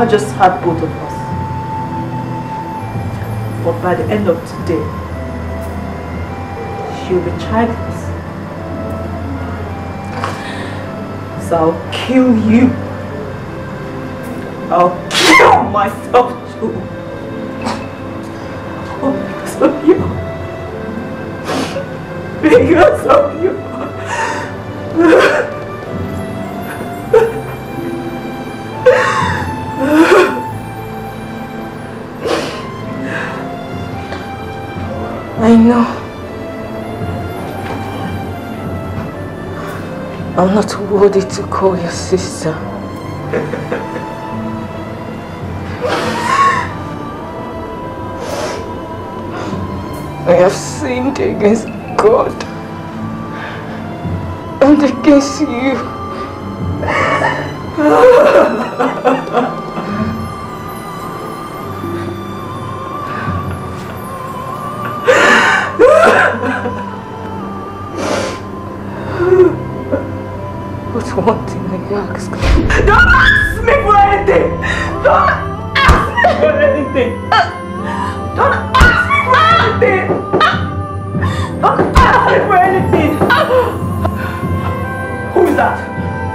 Mama just had both of us. But by the end of today, she'll be childless. So I'll kill you. I'll kill myself too. Oh, because of you. Because of you. I'm not worthy to call your sister. I have sinned against God and against you. Don't ask me for anything! Don't ask me for anything! Don't ask me for anything! Don't ask me for anything! Who is that?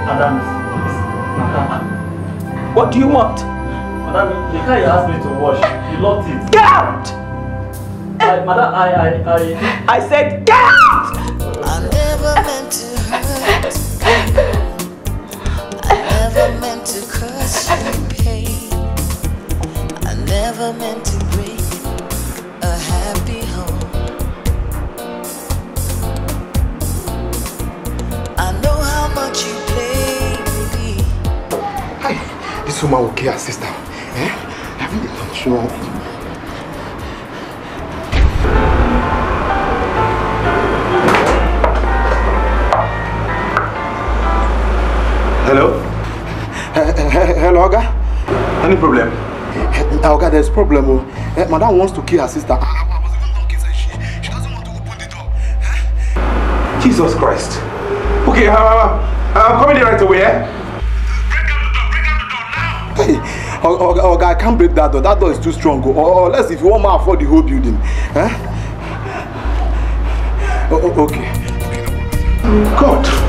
Madam, it's Madam. What do you want? Madam, the car you asked me to wash, you locked it. Get out! I, madam, I, I, I... I said this woman will kill her sister. Eh? I really don't sure. Hello? Hello, Oga? Any problem? Uh, Oga, there's problem. oh. Eh, Madam wants to kill her sister. Jesus Christ. Okay, uh, uh, I'm coming there right away, eh? Hey, Oga, Oga, I can't break that door. That door is too strong. oh. Or, unless if you want to afford the whole building. Eh? Oh, oh, okay. God.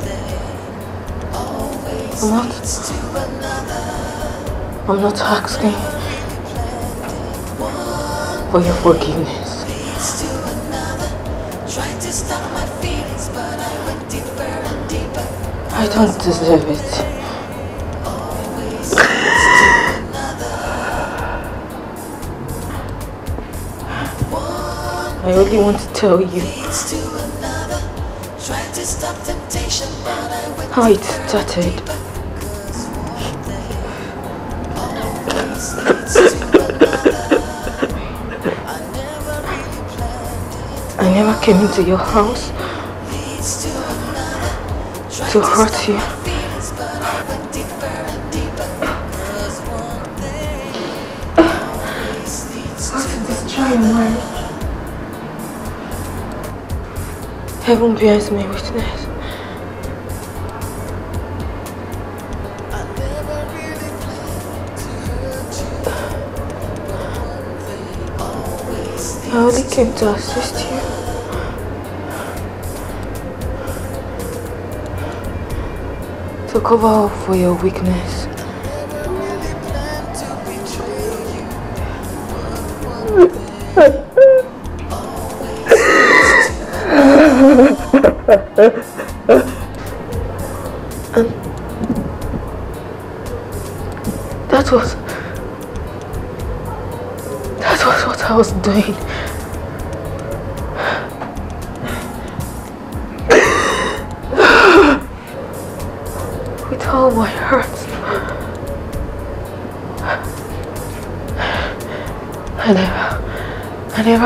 Day always I'm not-. I'm not asking for your forgiveness. I don't deserve it. I only want to tell you how it started. I never came into your house to hurt you. didn't work. Heaven bears my witness. I only came to assist you. To cover up for your weakness. That was that was what I was doing. With all my heart. I never, I never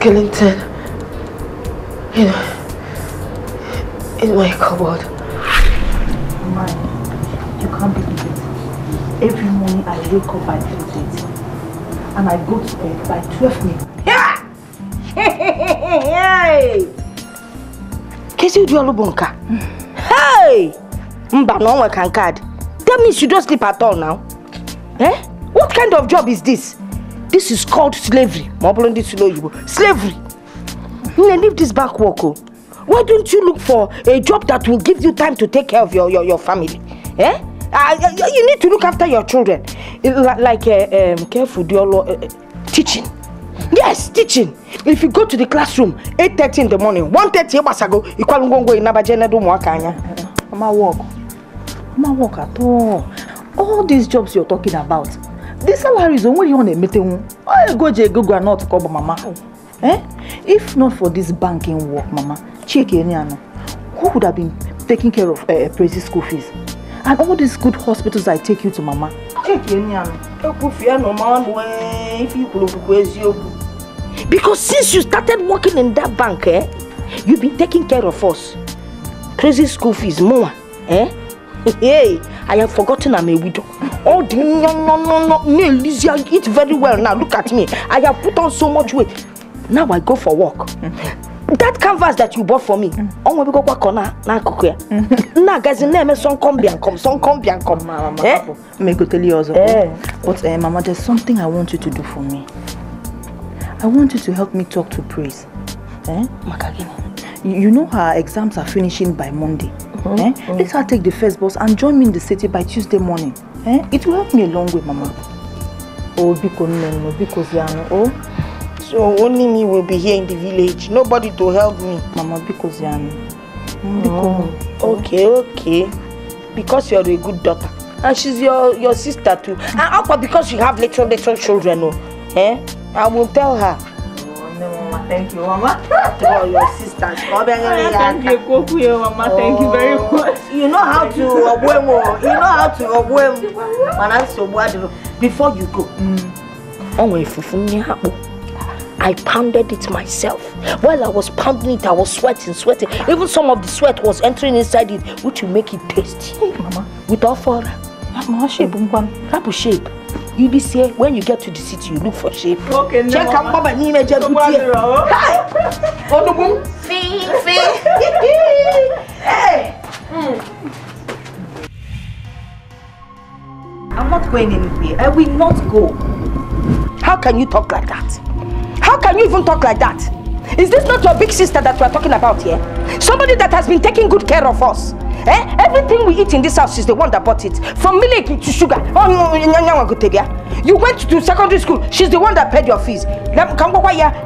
skeleton in, in my cupboard. Man, you can't believe it. Every morning I wake up by 3.30 and I go to bed by 12 midnight. Hey! Kesi do alubonka. Hey! Mba no one can card. That means you don't sleep at all now. Eh? What kind of job is this? This is called slavery. Mobile this you Slavery. You leave this back work. oh. Why don't you look for a job that will give you time to take care of your, your, your family? Eh? Uh, you need to look after your children. Li- Like uh, um, careful, Diolo, uh, uh, teaching. Yes, teaching. If you go to the classroom 8:30 in the morning, 1:30 gbasago, ikwalu ngwongwo inabaje na ụmụaka anya. Mama work. Mama work at all. All these jobs you're talking about. The salaries only you on a meeting. I go je go not cover mama. Eh? If not for this banking work, mama, check any ano. Who would have been taking care of uh, Praise's school fees? And all these good hospitals I take you to, mama. Check any ano. Ekwufie kwuru eziokwu. Because since you started working in that bank, eh, you've been taking care of us. Crazy school fees, more, eh? Hey, I have forgotten I'm a widow. All the no no no no no Lizzie, I eat very well now. Look at me. I have put on so much weight. Now I go for work. That canvas that you bought for me, ọnwa ebe gọkwa kọ na n'akụkụ ya. Nna agazi na-eme sọnkọm bịankọm sọnkọm bịankọm. Mama, Eh? Papa, may go tell you also. Eh. But uh, Mama, there's something I want you to do for me. I want you to help me talk to Praise. Eh? Maka gịnị? You you know her exams are finishing by Monday. Eh? Let her take the first bus and join me in the city by Tuesday morning. Eh? It will help me a long way, Mama. Oh, biko nne, biko ziano. Oh, So only me will be here in the village. Nobody to help me. Mama, biko ziano. Mm, Biko. Okay, okay. Because you're a good daughter. And she's your, your sister too. And Aqua because you have little little children. Oh. Eh? I will tell her. Mama, thank you, Mama. Oh, your sisters. Thank you, Kokuyo, Mama. Thank you very much. You know how to obwemo. You know how to obwemo. Mana nsogbu adịrọ. Before you go. Akpụ. I pounded it myself. While I was pounding it, I was sweating, sweating. Even some of the sweat was entering inside it, which will make it tasty. Hey, Mama. With offer. Mama, shape. Rapu shape. You be say when you get to the city, you look for shape. Okay, no, Check out Mama. Baba Nime Jebutie. Hi. Odubum. Fee, fee. Hey. I'm not going anywhere. I will not go. How can you talk like that? How can you even talk like that? Is this not your big sister that we are talking about here? Somebody that has been taking good care of us. Eh? Everything we eat in this house is the one that bought it. From milk to sugar. Oh, You went to secondary school. She's the one that paid your fees.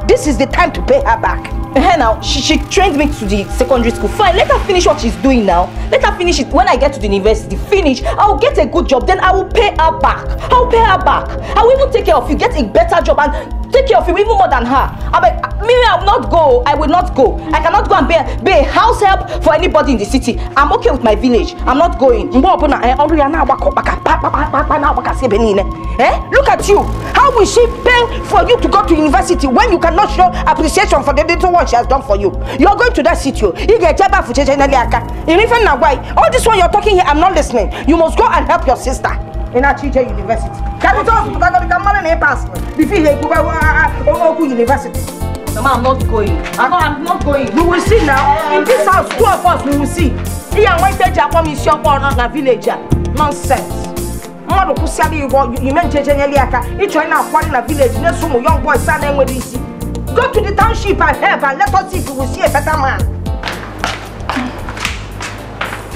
This is the time to pay her back. Hey now, she, she trained me to the secondary school. Fine, let her finish what she's doing now. Let her finish it. When I get to the university, finish. I'll get a good job. Then I will pay her back. I'll pay her back. I will even take care of you, get a better job, and take care of you even more than her. Mean, me, I will not go. I will not go. I cannot go and be, a- be a house help for anybody in the city. I'm okay with my village. I'm not going. mgbe ọbụla eh, ọrụ ya na-agbakọ kpaka pa- pa- pa- pa- pa- na-agbakasị ebe niile eh? look at you how will she pay for you to go to university when you cannot show appreciation for the little one she has done for you you are going to that city o ị ga-eje ebe na gwa all this one you are talking here i'm not listening you must go and help your sister ị na-achọ ije university. Kapịta ọzụpụtagodi ka mmadụ na ịpas bifo ihe ekwuba okwu university. Mama, I'm not going. I'm not, I'm not going. we will see now in this house two of us we will see. Ihe nwa ite ji akpọ m isi ọkpọ ọrụ na village a nonsense. Mmadụ kwụsịala igwe ime ncheche nyeli aka. Ịchọ ị na-akwari na village na-eso ụmụ young boys a na-enwere isi go to the township and help and let us see if we will see a better man.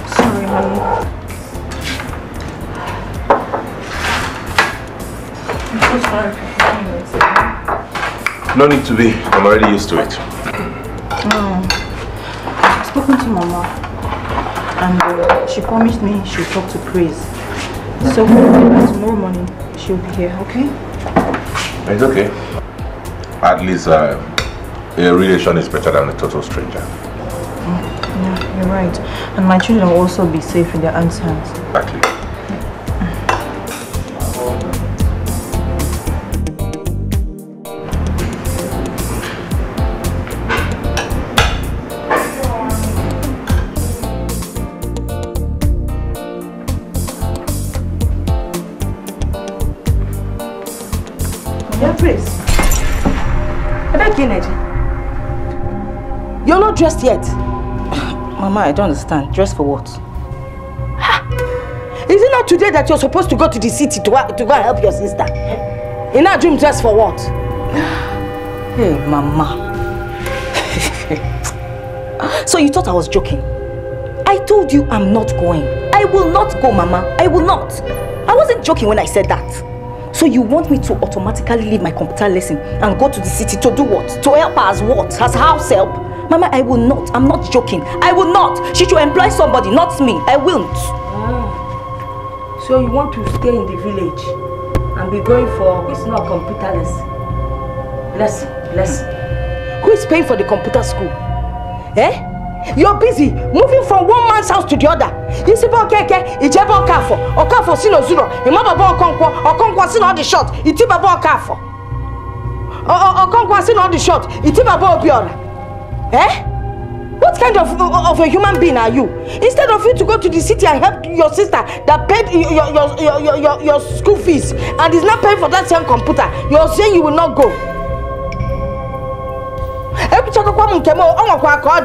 Sorry, mommy. No need to be. I'm already used to it. No. I've spoken to Mama. And uh, she promised me she'll talk to Praise. So tomorrow morning she'll be here, okay? It's okay. At least uh, a relation is better than a total stranger. Yeah, you're right. And my children will also be safe in their aunt's hands. Exactly. Dressed yet. Mama, I don't understand. Dress for what? Is it not today that you're supposed to go to the city to, to go and help your sister? In that dream dress for what? Hey, Mama. so you thought I was joking? I told you I'm not going. I will not go, Mama. I will not. I wasn't joking when I said that. So you want me to automatically leave my computer lesson and go to the city to do what? To help her as what? As house help? Mama, I will not. I'm not joking. I will not. She should employ somebody, not me. I won't. Ah. So you want to stay in the village and be going for, it's not computer lesson. Lesson, lesson. Who is paying for the computer school? Eh? You're busy moving from one man's house to the other. Isibo okeke, ijebe okafo, okafo si no zuro, imababa okonkwo, okonkwo si the short, itibaba okafo. Okonkwo si the short, itibaba obiora. Eh? What kind of, of a human being are you? Instead of you to go to the city and help your sister that paid your, your, your, your, your, your school fees and is not paying for that same computer, you're saying you will not go. Ekwuchakwa m nke m, ọ nwakwa ka.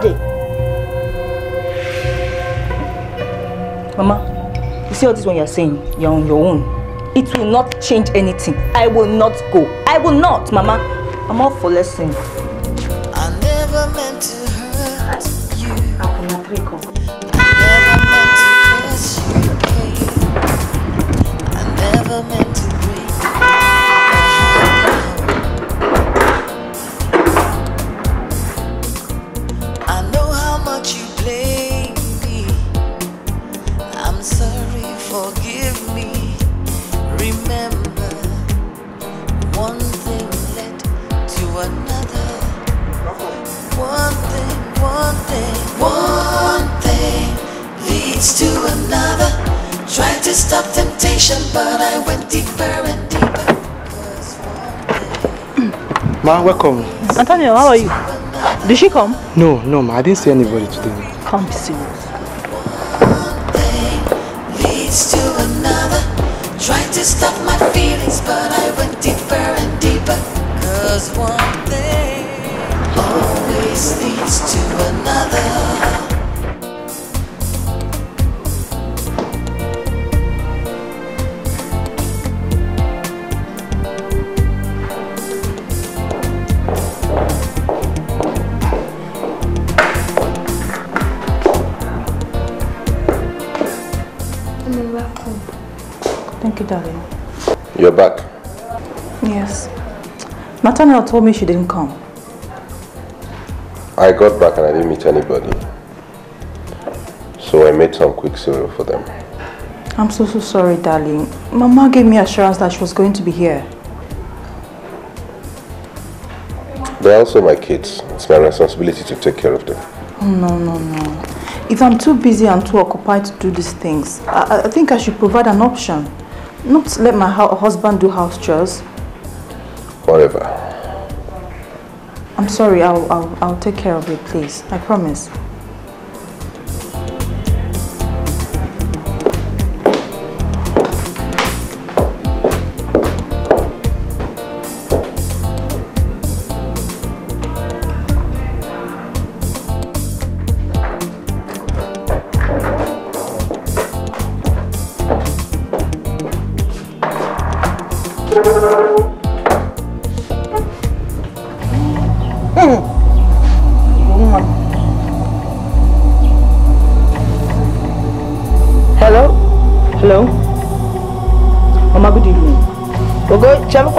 Mama, you see all this when you're saying you're on your own. It will not change anything. I will not go. I will not, Mama. I'm off for lesson. Triko. Never meant to cause you pain. I never meant stop temptation, but I went deeper and deeper. Ma, welcome. Antonio, how are you? Did she come? No, no, ma, I didn't see anybody today. Come be serious. leads to another. Tried to stop my feelings, but I went deeper and deeper. Cause one thing always leads to another. Thank you, darling. You're back. Yes. Nathaniel told me she didn't come. I got back and I didn't meet anybody. So I made some quick cereal for them. I'm so, so sorry, darling. Mama gave me assurance that she was going to be here. They're also my kids. It's my responsibility to take care of them. Oh, no, no, no. If I'm too busy and too occupied to do these things, I, I think I should provide an option. Not let my husband do house chores. Whatever. I'm sorry, I'll, I'll, I'll take care of it, please. I promise.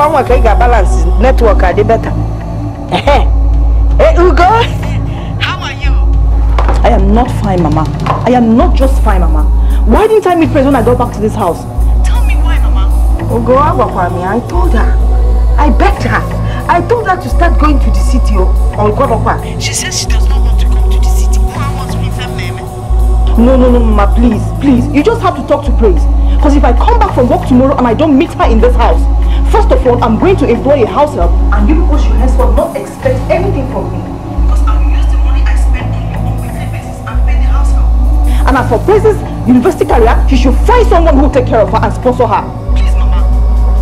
Kwa nwa ka ị ga-balance network adị better. Ehe. Hey, Ugo! I am not fine, Mama. I am not just fine, Mama. Why didn't I meet Praise when I got back to this house? Ugo, agwakwara m ya. I told her. I begged her. I told her to start going to the city. Ogwabakwa. She says she does not want to come to the city. No, no, no, Mama, please, please. You just have to talk to Praise. Because if I come back from work tomorrow and I don't meet her in this house, first of all, I'm going to employ a house help and you people should henceforth not expect anything from me. Because I will use the money I spend on you on weekly basis and pay the house help. And as for Praise's university career, she should find someone who will take care of her and sponsor her.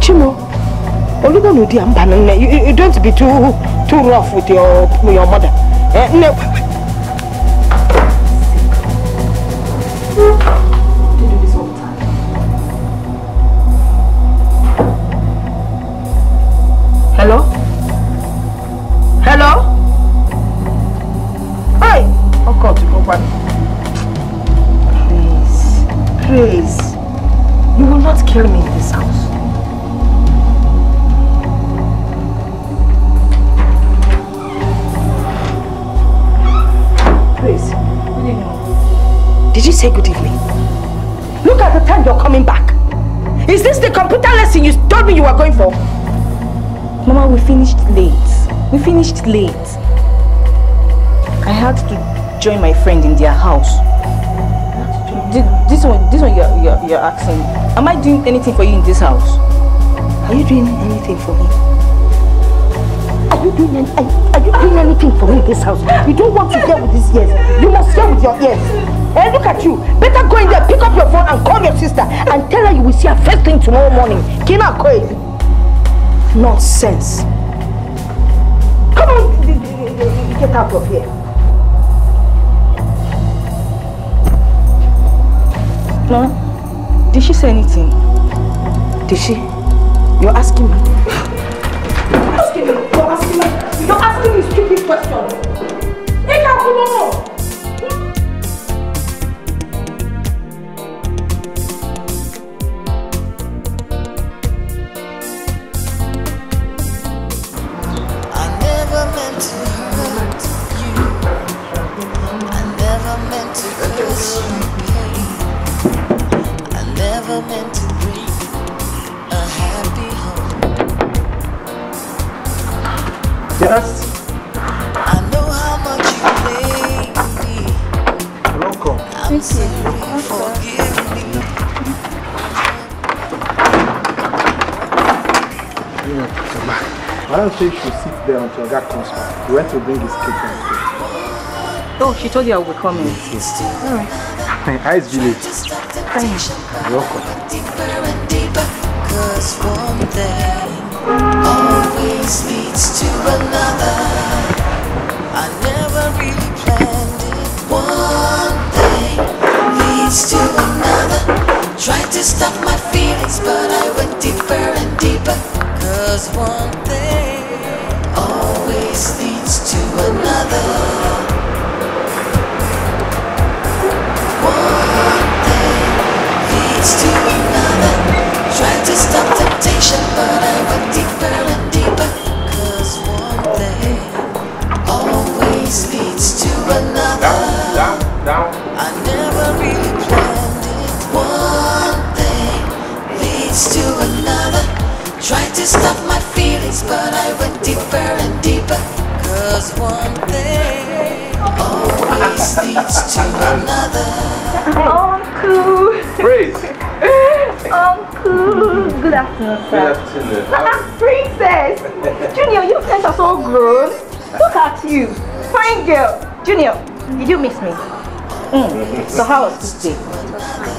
Chimo, Olubanudi Ambanene, you, you you don't be too too rough with your with your mother. Eh, no. Finished late. We finished late. I had to join my friend in their house. Th- This one, this one you're, you're, you're asking. Am I doing anything for you in this house? Are you doing anything for me? Are you doing any, are, you doing anything for me in this house? You don't want to hear with these ears. You must hear with your ears. Hey, look at you. Better go in there, pick up your phone and call your sister and tell her you will see her first thing tomorrow morning. Kina crazy. Nonsense. Get out of here. No? Did she say anything? Did she? You're asking me? I don't should sit there until God comes back. He went to bring his cake and food. Oh, she told you I would be coming. How is village? You're welcome. deeper and. Cause one thing always leads to another. I never really planned it. One thing leads to another. Tried to stop my feelings, but I went deeper and deeper. Cause one thing always leads to another. Tried to stop my feelings, but I went deeper and deeper. Cause one thing always leads to another. Uncle! Praise. Uncle! Good afternoon, Good afternoon. Ah, princess! Junior, you guys are so grown. Look at you. Fine girl. Junior, did you miss me? Mm. So how was this day?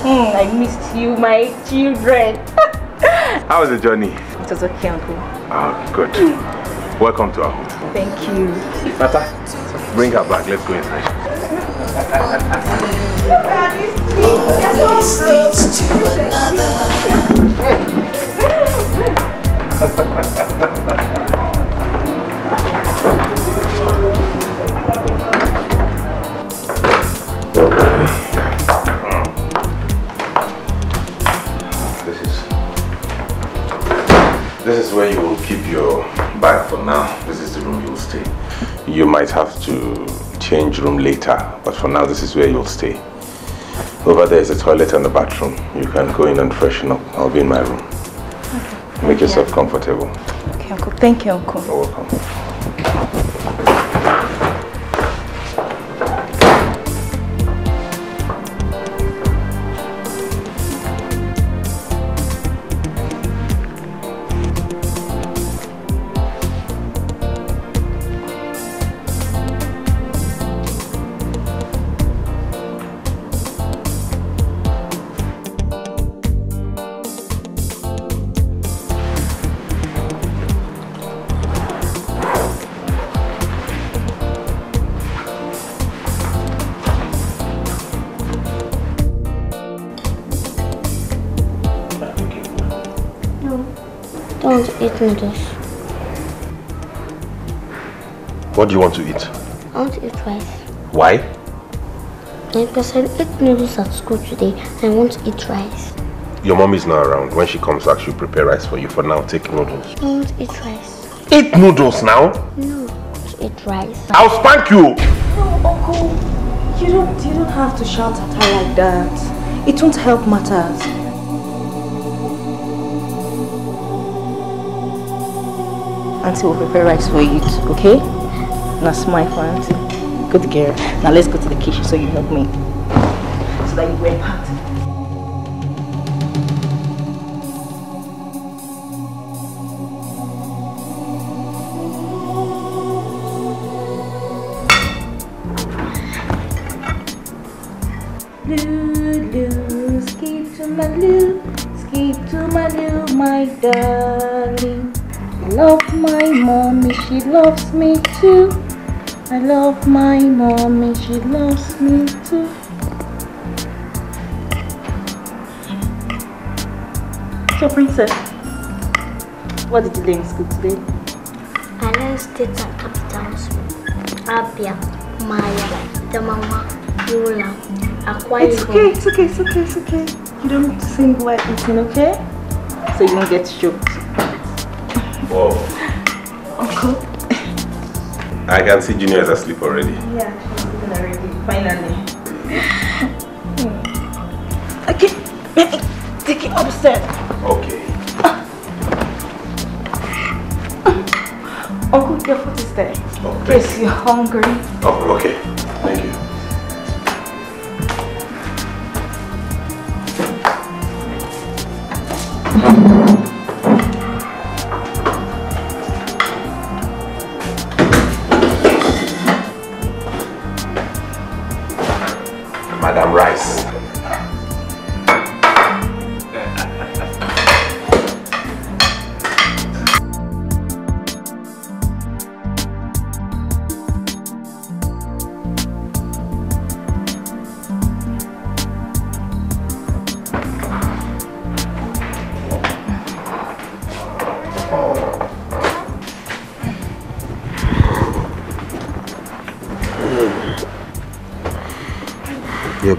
Mm, I missed you, my children. How was the journey? It was okay, uncle. Oh, good. Welcome to our home. Thank you. Nata, bring her back. Let's go inside. Always leads to This is where you will keep your bag for now. This is the room you'll stay. You might have to change room later, but for now, this is where you'll stay. Over there is a toilet and a bathroom. You can go in and freshen up. I'll be in my room. Okay. Make yourself comfortable. Okay, Uncle. Thank you, Uncle. You're welcome. Eat noodles. What do you want to eat? I want to eat rice. Why? Because I ate noodles at school today and I want to eat rice. Your mom is not around. When she comes back, she'll prepare rice for you. For now, take noodles. I want to eat rice. Eat noodles now? No, to eat rice. I'll spank you! No, Uncle. You don't, you don't have to shout at her like that. It won't help matters. Auntie will prepare rice for you, okay? Now smile for Auntie. Good girl. Now let's go to the kitchen so you help me. So that you wear part. Loves me too. I love my mommy, she loves me too. So, princess, what did you do in school today? I learned states and capitals. Abia, Umuahia, Adamawa, Yola, Akwa It's okay, it's okay, it's okay, it's okay. You don't need to sing while eating, okay? So you don't get choked. Whoa. Uncle? I can see Junior is asleep already. Yeah, she's sleeping already, finally. Hmm. Okay, let me take it upstairs. Okay. Ah. Uncle, your food is there. Oh, In case you're hungry. Oh, okay.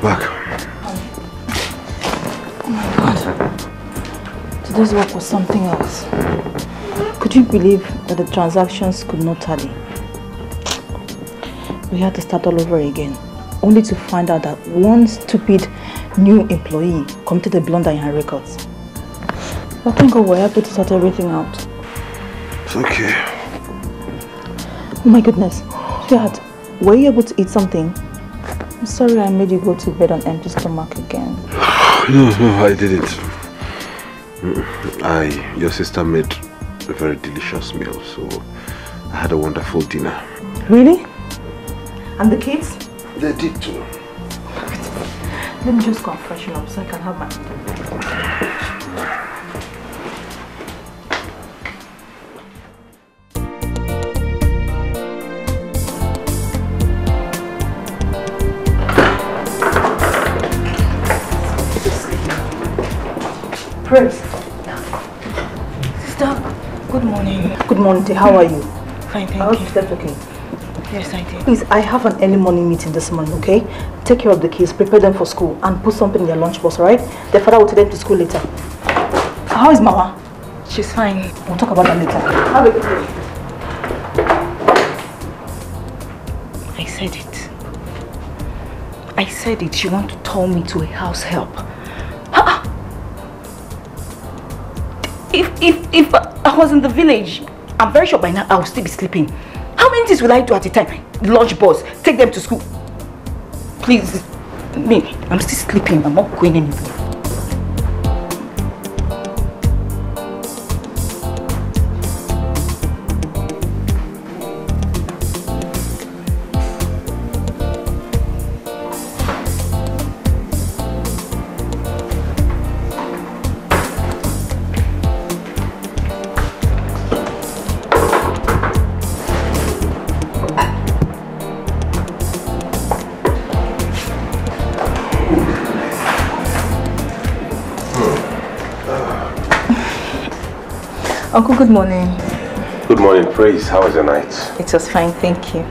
Back. Oh my god. Today's work was something else. Could you believe that the transactions could not tally? We had to start all over again, only to find out that one stupid new employee committed a blunder in her records. But thank God we're able to sort everything out. It's okay. Oh my goodness. Sweetheart, were you able to eat something? I'm sorry I made you go to bed on empty stomach again. No, no, I didn't. Mm, I, your sister made a very delicious meal, so I had a wonderful dinner. Really? And the kids? They did too. Let me just go and freshen up so I can have my... Praise. Sister, good morning. Good morning, Tay. How are you? Fine, thank I hope you. okay. Yes, I did. Please, I have an early morning meeting this morning, okay? Take care of the kids, prepare them for school, and put something in their lunchbox, alright? Their father will take them to school later. How is Mama? She's fine. We'll talk about that later. Have a good day. I said it. I said it. She want to turn me to a house help. If, I was in the village, I'm very sure by now I will still be sleeping. How many things will I do at a time? Lunch bus, take them to school. Please, me, I'm still sleeping. I'm not going anywhere. Uncle, good morning. Good morning, Praise. How was your night? It was fine, thank you.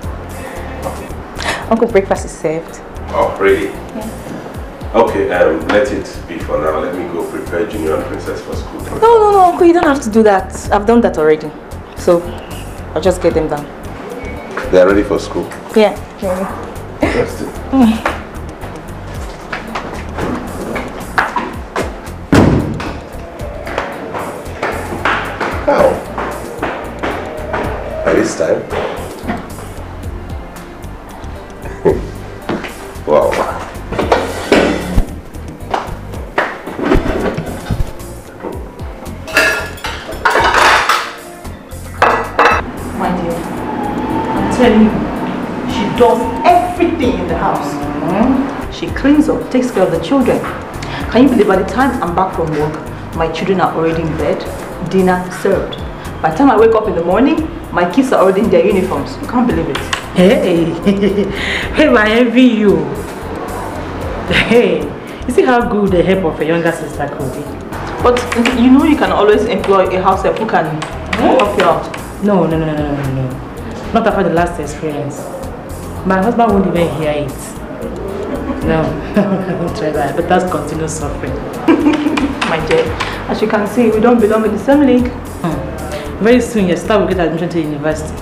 Uncle, breakfast is served. Oh, really? Yeah. Okay, um, let it be for now. Let me go prepare Junior and Princess for school. No, no, no, Uncle, you don't have to do that. I've done that already. So, I'll just get them done. They are ready for school? Yeah, ready. Interesting. Mm. Of the children. Can you believe by the time I'm back from work, my children are already in bed, dinner served. By the time I wake up in the morning, my kids are already in their uniforms. You can't believe it. Hey, hey, I envy you. Hey, you see how good the help of a younger sister could be? But you know you can always employ a house help who can help you out. No, no, no, no, no, no, no. Not after the last experience. My husband won't even hear it. No, don't try that. But that's continuous suffering. My dear, as you can see, we don't belong in the same league. Hmm. Very soon your sister will get admission to university.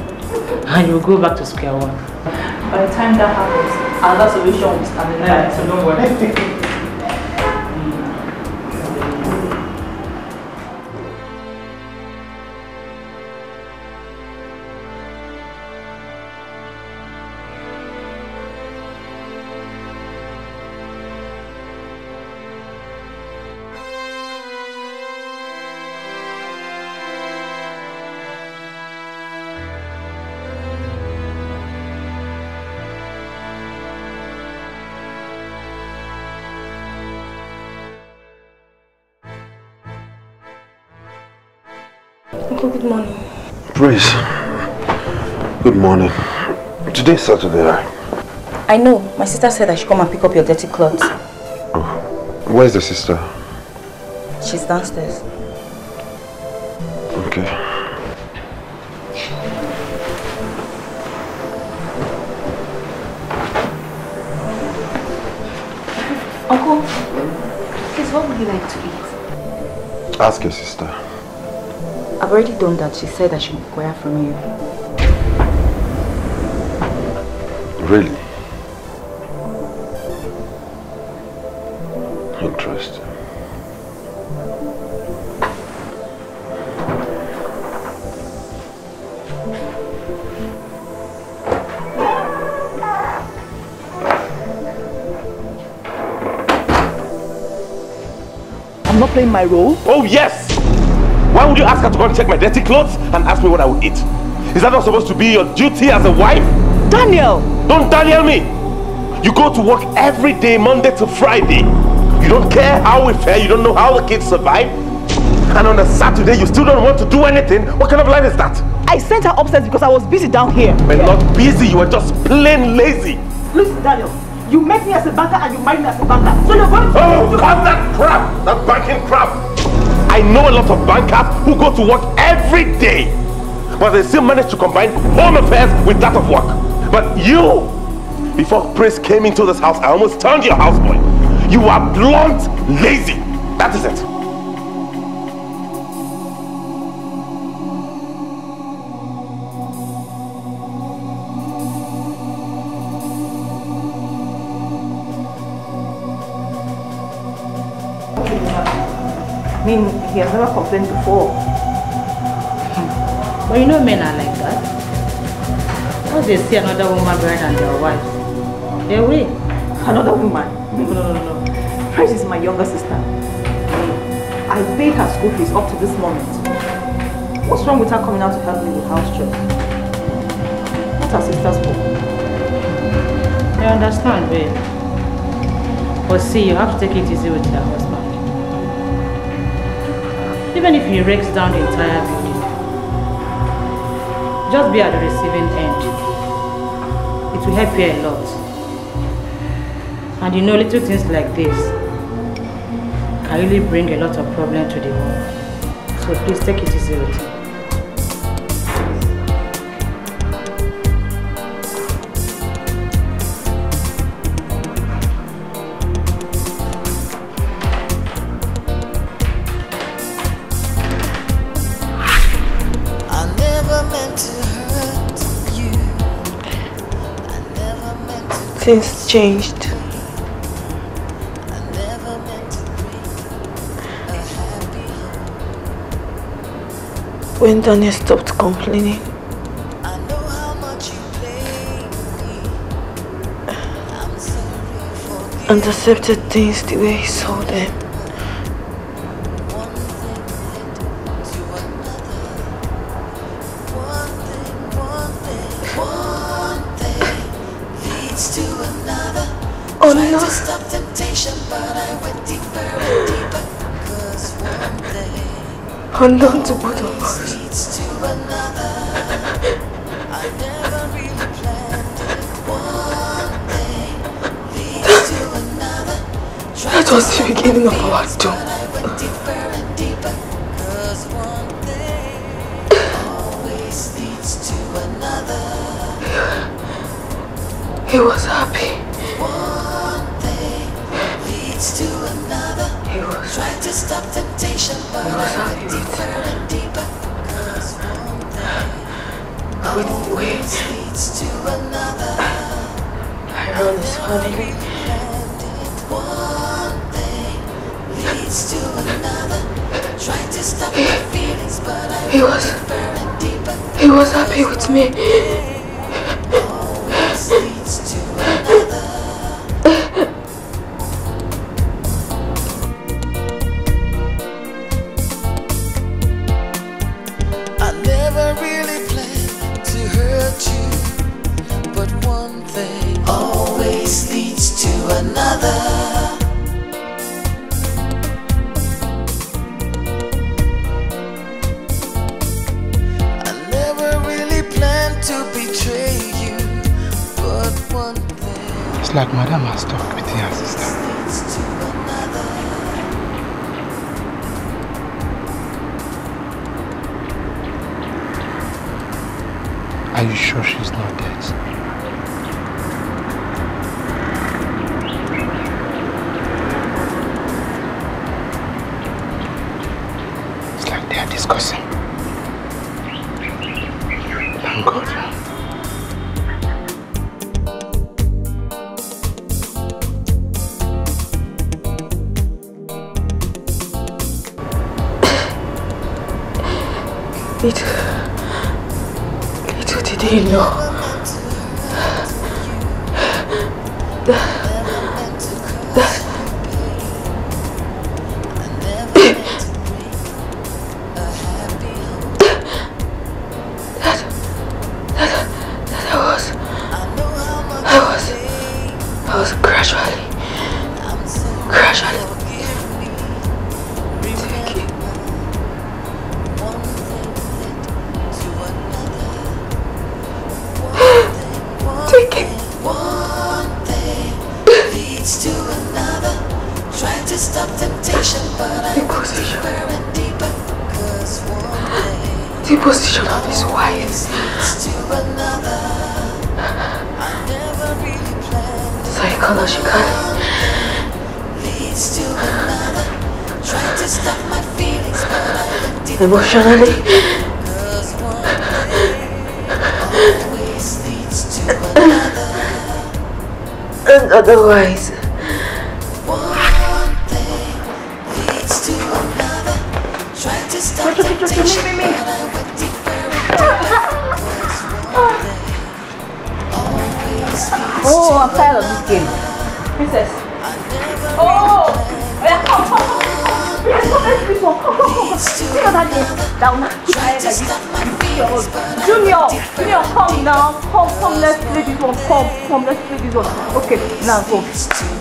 And you will go back to square one. By the time that happens, another solution will stand in there, so don't worry. Uncle, good morning. Praise. Good morning. Today's Saturday, right? I know. My sister said I should come and pick up your dirty clothes. Oh. Where's the sister? She's downstairs. Okay. Uncle, please, what would you like to eat? Ask your sister. I've already done that. She said I should inquire from you. Really? Interesting. I'm not playing my role. Oh, yes! Why would you ask her to go and check my dirty clothes and ask me what I would eat? Is that not supposed to be your duty as a wife? Daniel! Don't Daniel me! You go to work every day, Monday to Friday. You don't care how we fare, you don't know how the kids survive. And on a Saturday, you still don't want to do anything. What kind of life is that? I sent her upstairs because I was busy down here. We're not busy, you were just plain lazy. Listen, Daniel, you met me as a banker and you married me as a banker. So you're going oh, to... Oh, cut that crap! That banking crap! I know a lot of bankers who go to work every day, but they still manage to combine home affairs with that of work. But you, before Prince came into this house, I almost turned your houseboy. You are blunt, lazy. That is it. he has never complained before. Hmm. but you know men are like that. Once they see another woman better than their wife, they will. Another woman? No, no, no, no. Fresh is my younger sister. I paid her school fees up to this moment. What's wrong with her coming out to help me with house chores? What her sister's for? Hmm. I understand, babe. But see, you have to take it easy with your even if he rakes down the entire building. Just be at the receiving end. It will help you a lot. And you know, little things like this can really bring a lot of problems to the world. So please take it easy with. changed. When Daniel stopped complaining, and accepted things the way he saw them. 混动主。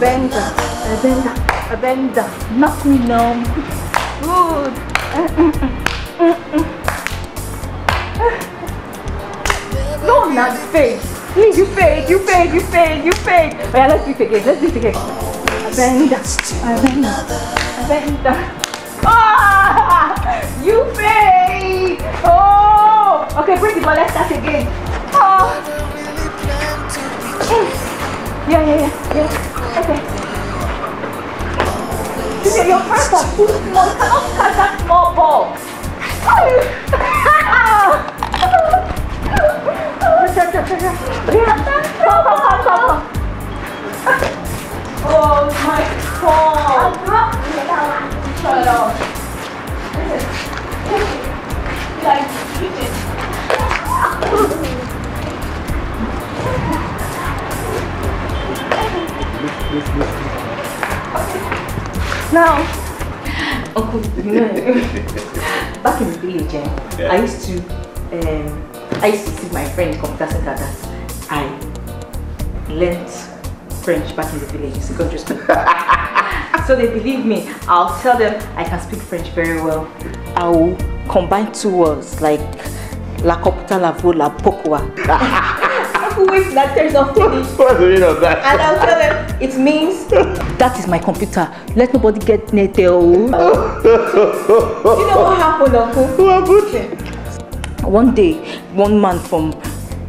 Bend, uh, bend, uh, bend. Knock me now. Good. No, not fade. Please, you fade, you fade, you fade, you fade. Oh, yeah, let's do it again. Let's do it again. Bend, bend, bend. Ah, you fade. Oh, okay, break it, but let's start again. Now, Uncle, you know, back in the village, eh, Yeah. I used to, um, I used to see my friend computer center that I learnt French back in the village in secondary school. so they believe me. I'll tell them I can speak French very well. I'll combine two words like la computa la vo la pokwa. Uncle wait that there's not finish. What's the meaning of that? And I'll tell them it means that is my computer. Let nobody get near there. oh. you know what happened, Uncle? What happened? One day, one man from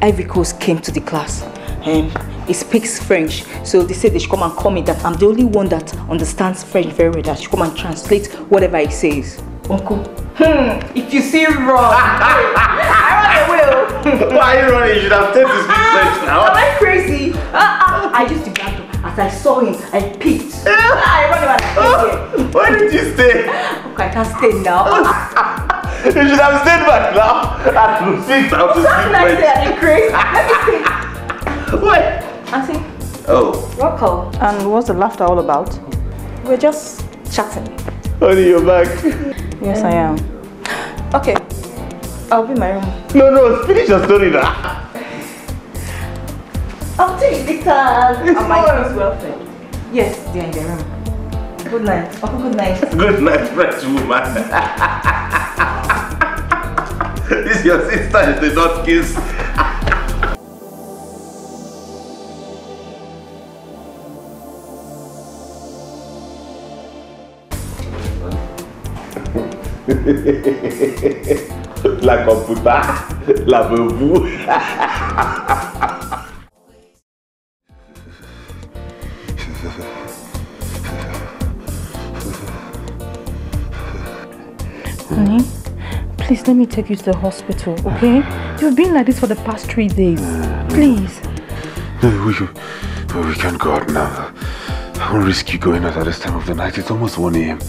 Ivory Coast came to the class. Um, he speaks French, so they said they should come and call me that I'm the only one that understands French very well. That should come and translate whatever he says. Uncle, hmm, if you see wrong, I run away. oh. Why are you running? You should have taken speak French now. Am I crazy? Uh, uh, I used to back up. As I saw him, I peeked. Ah, I run away and I Why did you stay? Okay, I can't stay now. You should have stayed back now and speak now to speak How can I say French. I'm crazy? Let me see. What? Auntie, Oh, welcome. And what's the laughter all about? We're just chatting. honey, you're back. Yes, I am. Okay, I'll be in my room. No, no, finish your story now. I'll take the card. And my first welfare. Yes, they're in the room. Good night. Oh, good night. Good night, French woman. this your sister, they not kiss. La computa, la bebou. Honey, please let me take you to the hospital, okay? You've been like this for the past three days. Please. We, we can't go out now. I won't risk you going out at this time of the night. It's almost 1 a.m.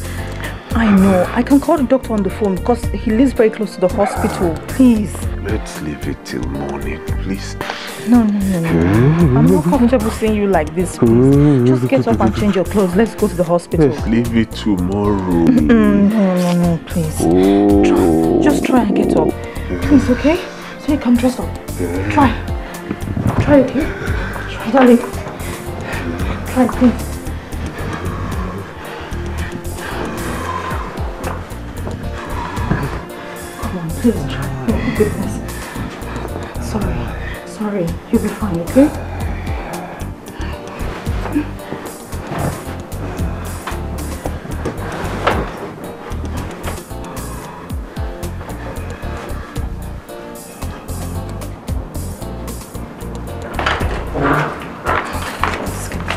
I know. I can call the doctor on the phone because he lives very close to the hospital. Please. Let's leave it till morning, please. No, no, no, no. I'm not comfortable seeing you like this, please. Just get up and change your clothes. Let's go to the hospital. Let's leave it tomorrow. Mm, no, no, no, please. Oh. Just try and get up. Please, okay? So you can dress up. Try. Try, okay? Try, darling. Try, please. Please try. Oh, goodness. Sorry. Sorry. You'll be fine, okay?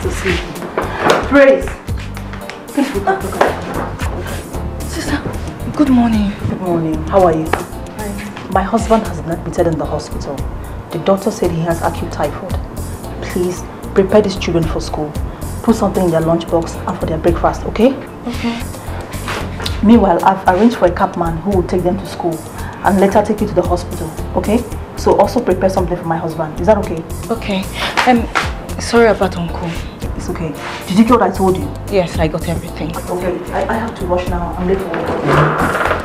to sleep. Praise. Sister, good morning. Good morning. How are you? My husband has been admitted in the hospital. The doctor said he has acute typhoid. Please prepare these children for school. Put something in their lunchbox and for their breakfast, okay? Okay. Meanwhile, I've arranged for a cabman who will take them to school and later take you to the hospital, okay? So also prepare something for my husband. Is that okay? Okay. Um, sorry about Uncle. It's okay. Did you get what I told you? Yes, I got everything. Okay, I, I have to rush now. I'm late for work.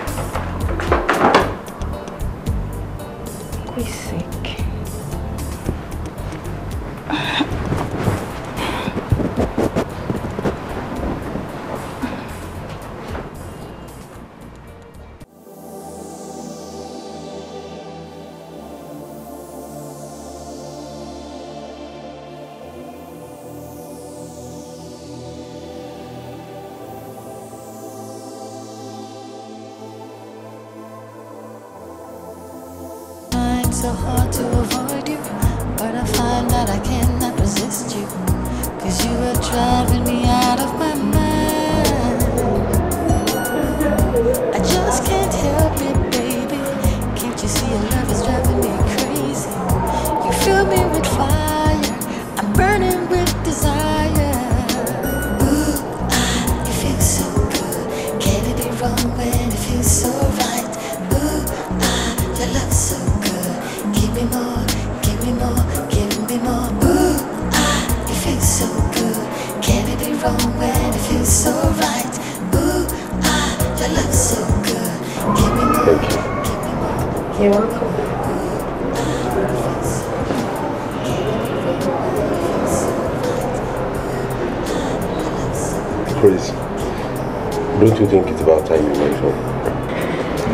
You think it's about time you went home?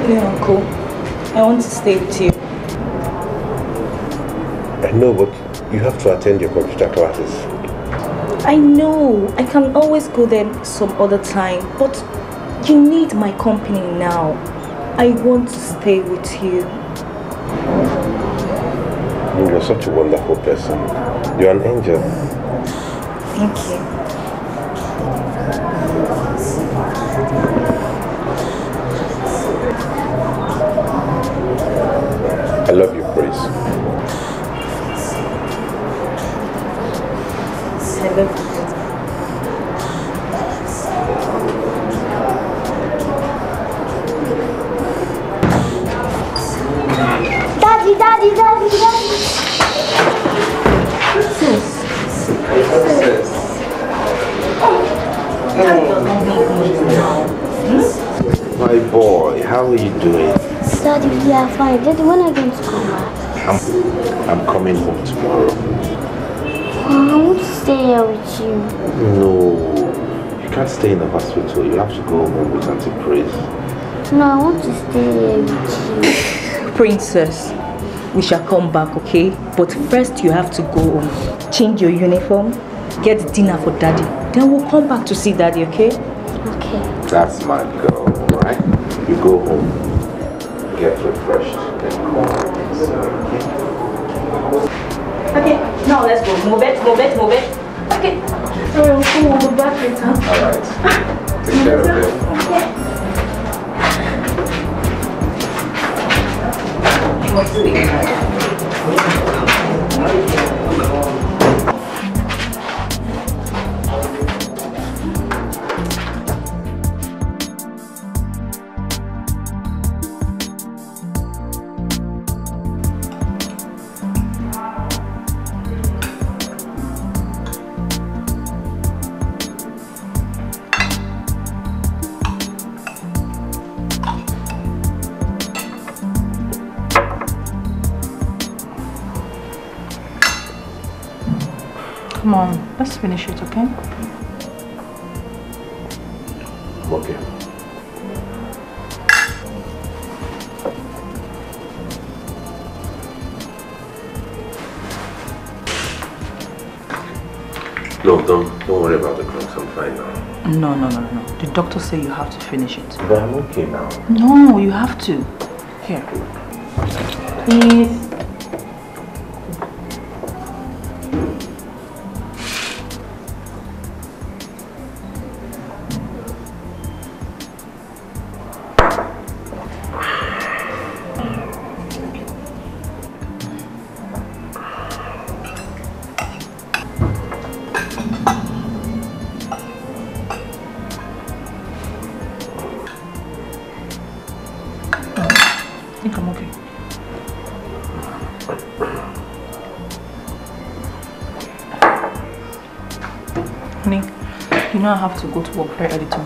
No, Uncle. I want to stay with you. I know, but you have to attend your computer classes. I know. I can always go there some other time, but you need my company now. I want to stay with you. You're such a wonderful person. You're an angel. You. Daddy, daddy, daddy, daddy. My boy, how are you doing? Daddy, are fine. Daddy, when are you going to come back? I'm, I'm coming home tomorrow. Stay here with you. No, you can't stay in the hospital. You have to go home with Auntie Praise. No, I want to stay here with you. Princess, we shall come back, okay? But first you have to go home. Change your uniform, get dinner for daddy. Then we'll come back to see daddy, okay? Okay. That's my girl, right? You go home, get refreshed, then come. Okay, now let's go. Move it, move it, move it. Okay. Sorry, Uncle, we'll be back later. Alright. Take care of them. Let's finish it, okay? I'm okay. No, don't don't worry about the clocks. I'm fine now. No, no, no, no. The doctor said you have to finish it. But I'm okay now. No, you have to. Here. Please. Have to go to work very early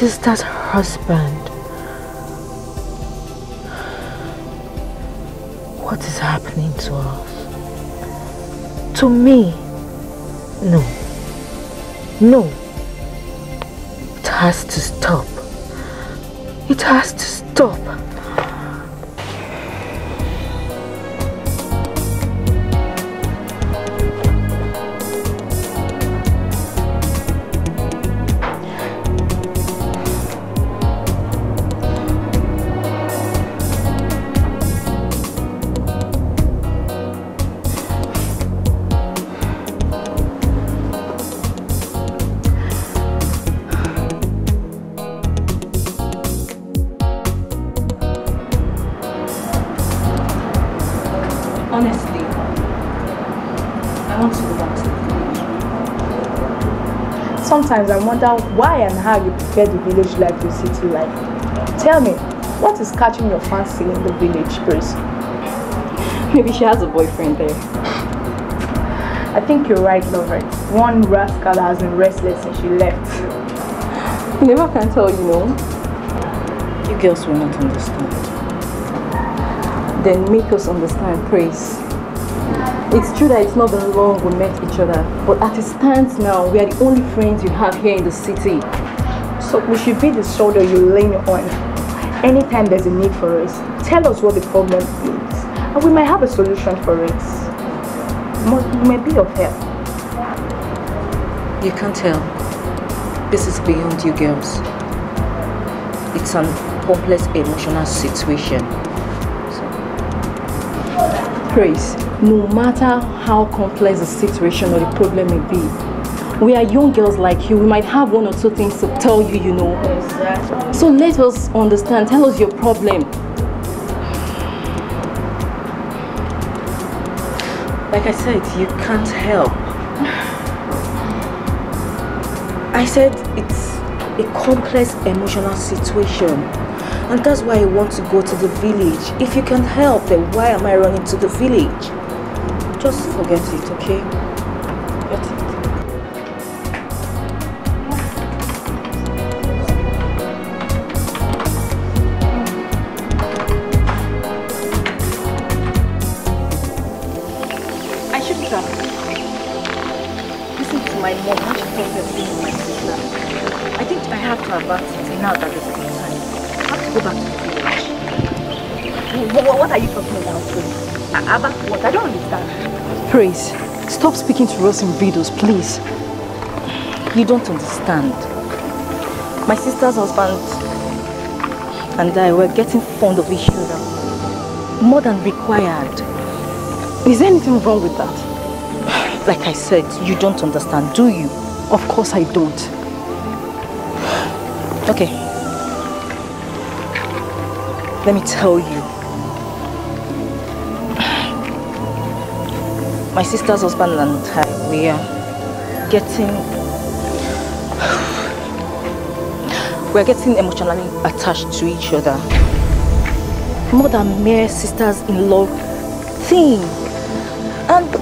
sister's husband. What is happening to us? To me? Sometimes I wonder why and how you prefer the village life to city life. Tell me, what is catching your fancy in the village, Grace? Maybe she has a boyfriend there. I think you're right, Lovert. One rascal has been restless since she left. You never can tell, you know. You girls will not understand. Then make us understand, praise. It's true that it's not been long we met each other, but at it stands now, we are the only friends you have here in the city. So we should be the shoulder you lean on. Anytime there's a need for us, tell us what the problem is, and we might have a solution for it. We might be of help. You can't tell. This is beyond you girls. It's an complex emotional situation. Praise, no matter how complex the situation or the problem may be, we are young girls like you. We might have one or two things to tell you, you know. Exactly. So let us understand. Tell us your problem. Like I said, you can't help. I said it's a complex emotional situation. And that's why I want to go to the village. If you can help, then why am I running to the village? Just forget it, okay? Riddles, please. You don't understand. My sister's husband and I were getting fond of each other. More than required. Is anything wrong with that? Like I said, you don't understand, do you? Of course I don't. Okay. Let me tell you. My sister's husband and I, we are getting... We're getting emotionally attached to each other. More than mere sisters-in-law thing. And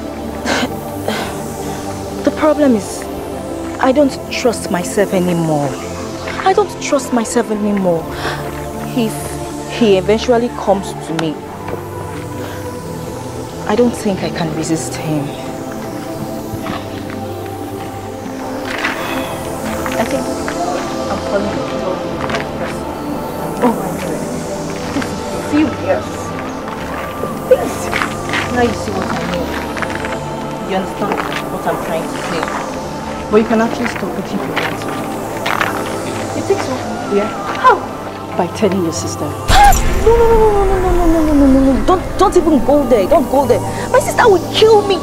the problem is, I don't trust myself anymore. I don't trust myself anymore. If he eventually comes to me, I don't think I can resist him. But you can actually stop it if you want to. You think so? Yeah. How? By telling your sister. No, no, no, no, no, no, no, no, no, no, no. Don't, don't even go there. Don't go there. My sister will kill me.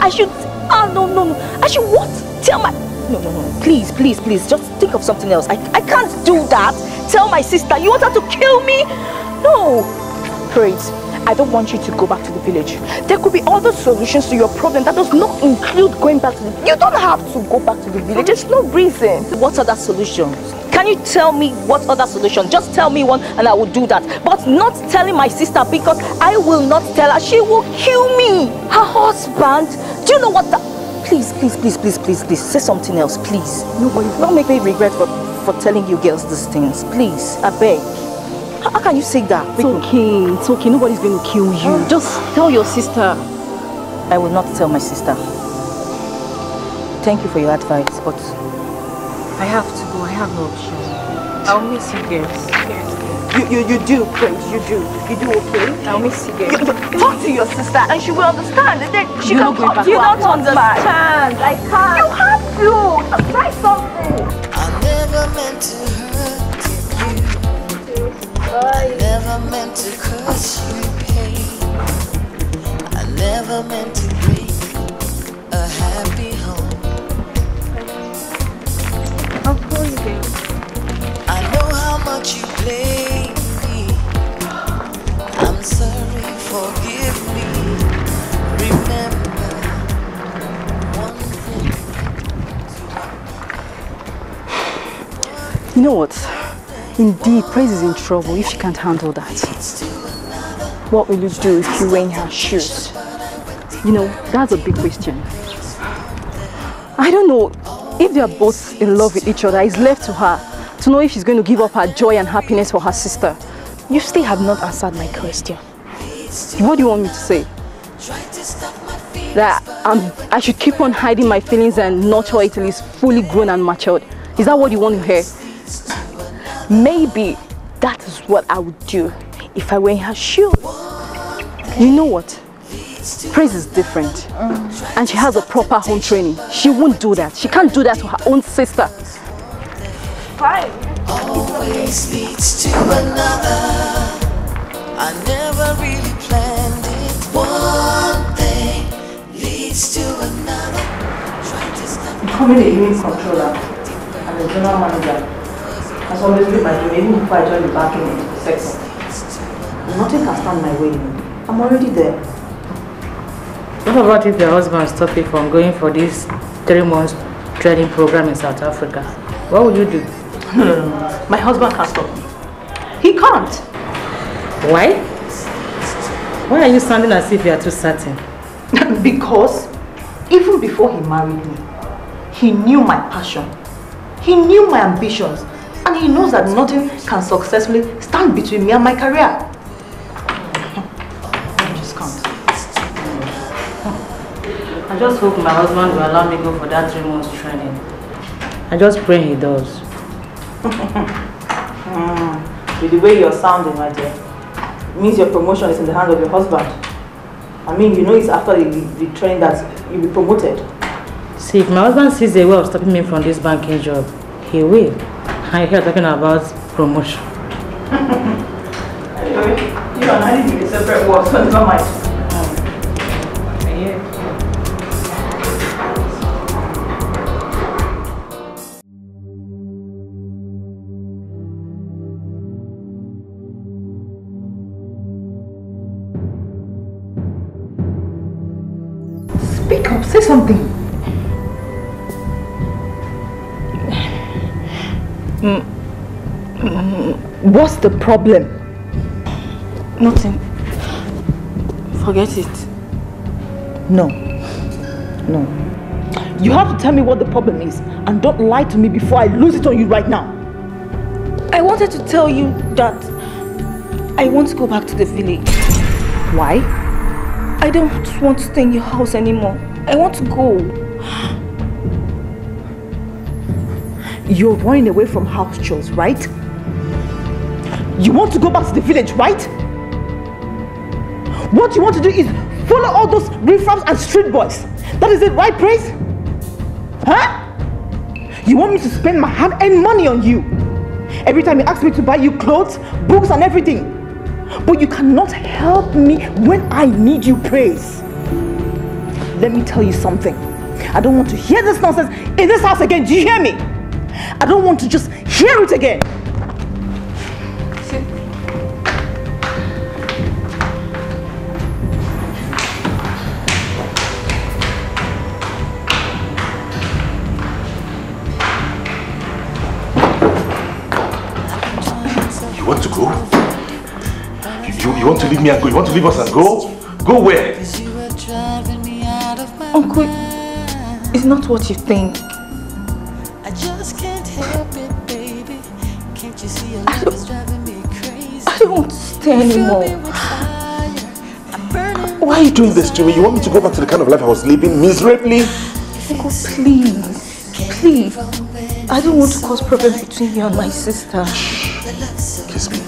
I should. Ah, no, no, no. I should what? Tell my. No, no, no. Please, please, please. Just think of something else. I, I can't do that. Tell my sister. You want her to kill me? No. Praise. I don't want you to go back to the village. There could be other solutions to your problem that does not include going back to the village. You don't have to go back to the village. There's no reason. What other solutions? Can you tell me what other solution? Just tell me one and I will do that. But not telling my sister because I will not tell her. She will kill me. Her husband. Do you know what that... Please, please, please, please, please, please. Say something else, please. Nobody. Don't make me regret for, for telling you girls these things. Please, I beg. How, how can you say that? It's okay. It's okay. Nobody's going to kill you. Oh, just tell your sister. I will not tell my sister. Thank you for your advice, but I have to go. I have no option. I'll miss you girls. You, you, you do, Prince. You do. You do okay? I'll miss you girls. Talk to your sister and she will understand. And then she You're can not going come back to You her don't husband. understand. I can't. You have to. Just try something. I never meant to hurt never meant to cause you pain. I never meant to break a happy home. I'll call you girls. I know how much you blame me. I'm sorry, forgive me. Remember one thing. You know what? Indeed, Praise is in trouble if she can't handle that. What will you do if you were her shoes? You know, that's a big question. I don't know if they are both in love with each other. It's left to her to know if she's going to give up her joy and happiness for her sister. You still have not answered my question. What do you want me to say? That um, I should keep on hiding my feelings and nurture it till it's fully grown and matured. Is that what you want to hear? Maybe that is what I would do if I were in her shoes. You know what? Praise is different. And she has a proper home training. She won't do that. She can't do that to her own sister. Fine. Always leads to another. I never really planned it. One thing leads to another. Try to stop Becoming a unit controller and a general manager has always been my dream, even before I joined the banking sector. Nothing can stand my way. I'm already there. What about if your husband stopped you from going for this three months training program in South Africa? What would you do? No, no, no, no. My husband can't stop me. He can't. Why? Why are you sounding as if you are too certain? because even before he married me, he knew my passion. He knew my ambitions. And he knows that nothing can successfully stand between me and my career. I just can't. I just hope my husband will allow me go for that three months training. I just pray he does. Mm, with the way you're sounding, my dear, it means your promotion is in the hands of your husband. I mean, you know it's after the, the, the training that you'll be promoted. See, if my husband sees a way of stopping me from this banking job, he will. I hear talking about promotion. anyway, you and I need to separate words, so never mind. Speak up, say something. Mm. Mm, What's the problem? Nothing. Forget it. No. No. You have to tell me what the problem is and don't lie to me before I lose it on you right now. I wanted to tell you that I want to go back to the village. Why? I don't want to stay in your house anymore. I want to go. You're running away from house chores, right? You want to go back to the village, right? What you want to do is follow all those riffraffs and street boys. That is it, right, Praise? Huh? You want me to spend my hard-earned money on you? Every time you ask me to buy you clothes, books and everything. But you cannot help me when I need you, Praise. Let me tell you something. I don't want to hear this nonsense in this house again. Do you hear me? I don't want to just hear it again. You want to go? You, you, you want to leave me and go? You want to leave us and go? Go where? Uncle, it's not what you think. You see your love's driving me crazy? I don't want to stay anymore. Why are you doing this to me? You want me to go back to the kind of life I was living miserably? Uncle, please, please. I don't want to cause problems between you and my sister. Kiss me.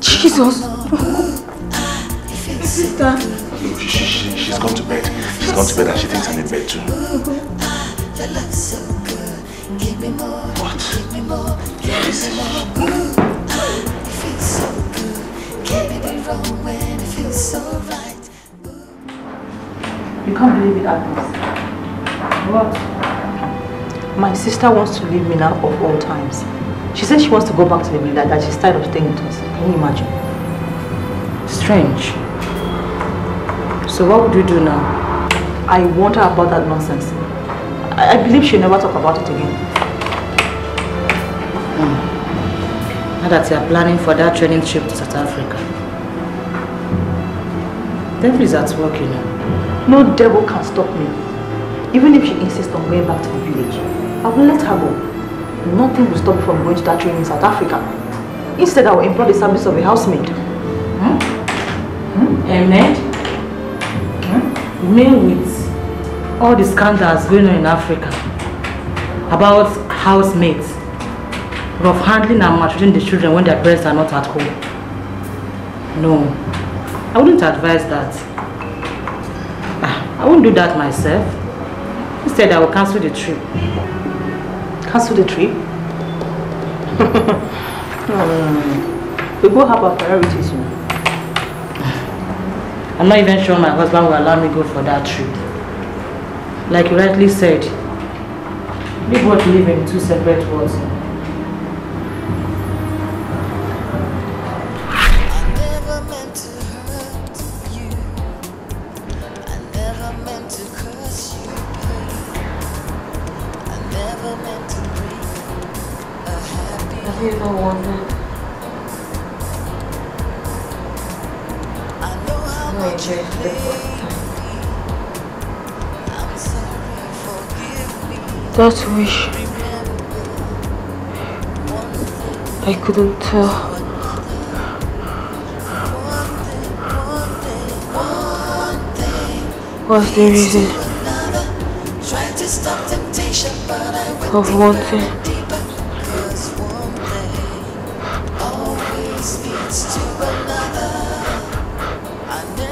Jesus. Sister. She, she, she's gone to bed. She's gone to bed and she thinks I'm in bed too. You can't believe it, Agnes. What? My sister wants to leave me now of all times. She says she wants to go back to the village, that she's tired of staying with us. Can you imagine? Strange. So what would you do now? I warned her about that nonsense. I, I believe she'll never talk about it again. Now that you are planning for that training trip to South Africa. Devil is at work, you know. No devil can stop me. Even if she insists on going back to the village, I will let her go. Nothing will stop me from going to that training in South Africa. Instead, I will employ the service of a housemaid. Hmm? Hmm? A maid? Hmm? You mean with all the scandals going on in Africa about housemaids, rough handling and maltreating the children when their parents are not at home? No, I wouldn't advise that. Ah, I won't do that myself. Instead, I will cancel the trip. Cancel the trip? We both have our priorities, you know. I'm not even sure my husband will allow me go for that trip. Like you rightly said, we both live in two separate worlds. Couldn't tell. Was the reason of wanting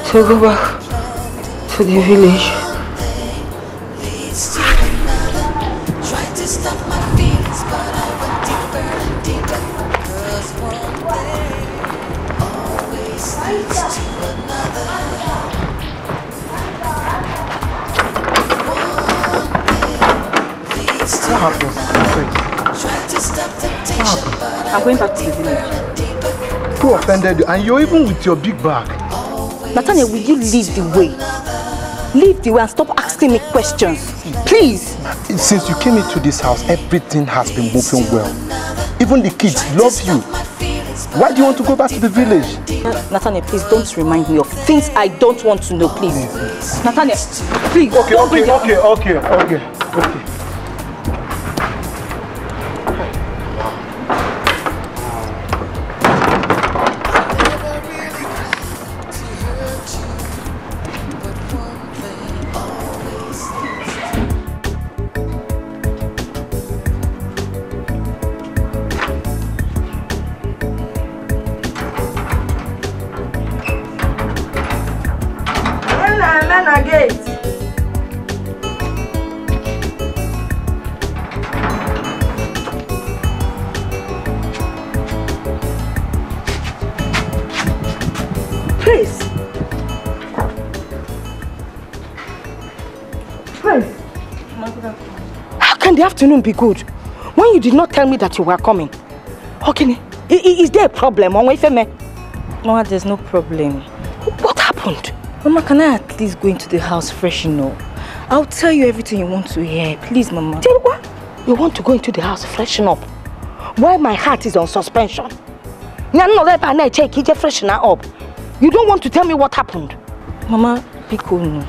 to go back to the village? Offended you? And you're even with your big bag. Nathaniel, will you lead the way? Leave the way and stop asking me questions. Please. Since you came into this house, everything has been moving well. Even the kids love you. Why do you want to go back to the village? Nathaniel, please don't remind me of things I don't want to know, please. Nathaniel, please. Okay, okay, okay, okay, okay, okay. Afternoon be good when you did not tell me that you were coming? Okay, is there a problem? Mama, there's no problem. What happened? Mama, can I at least go into the house fresh, you know? I'll tell you everything you want to hear. Please, Mama. Tell what? You want to go into the house freshen up? While my heart is on suspension. You don't want to tell me what happened? Mama, be cool. no.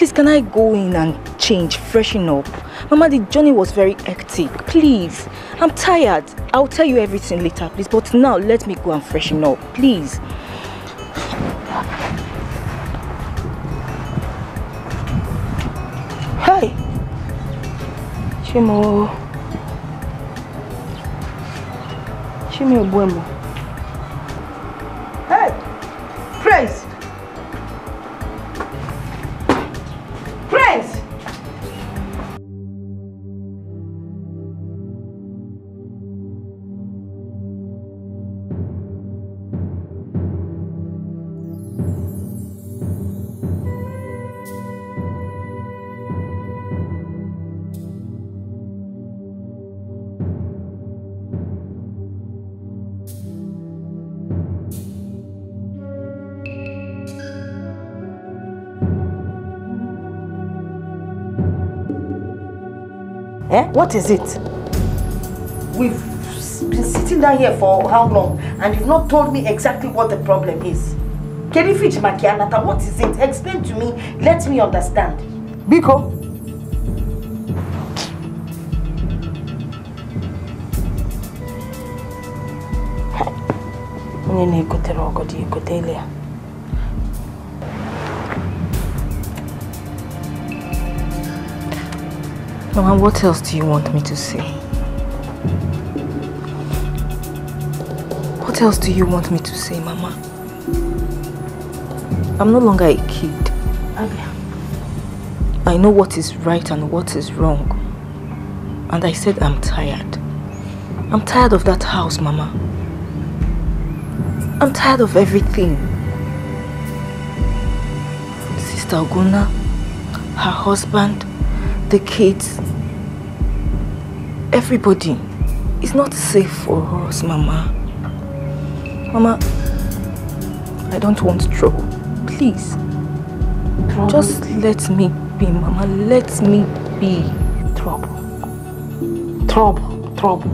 Please, can I go in and change, freshen up? Mama, the journey was very hectic. Please, I'm tired. I'll tell you everything later, please. But now, let me go and freshen up, please. Hey. Chimo. Chimo Buemo. Eh? What is it? We've been sitting down here for how long and you've not told me exactly what the problem is. Kerifich Makianata, what is it? Explain to me. Let me understand. Biko. Onye na-egotere. Mama, what else do you want me to say? What else do you want me to say, Mama? I'm no longer a kid. Okay. I know what is right and what is wrong. And I said I'm tired. I'm tired of that house, Mama. I'm tired of everything. Sister Oguna, her husband, the kids, everybody. It's not safe for us, Mama. Mama, I don't want trouble. Please. Just let me be, Mama. Let me be. Trouble. Trouble. Trouble.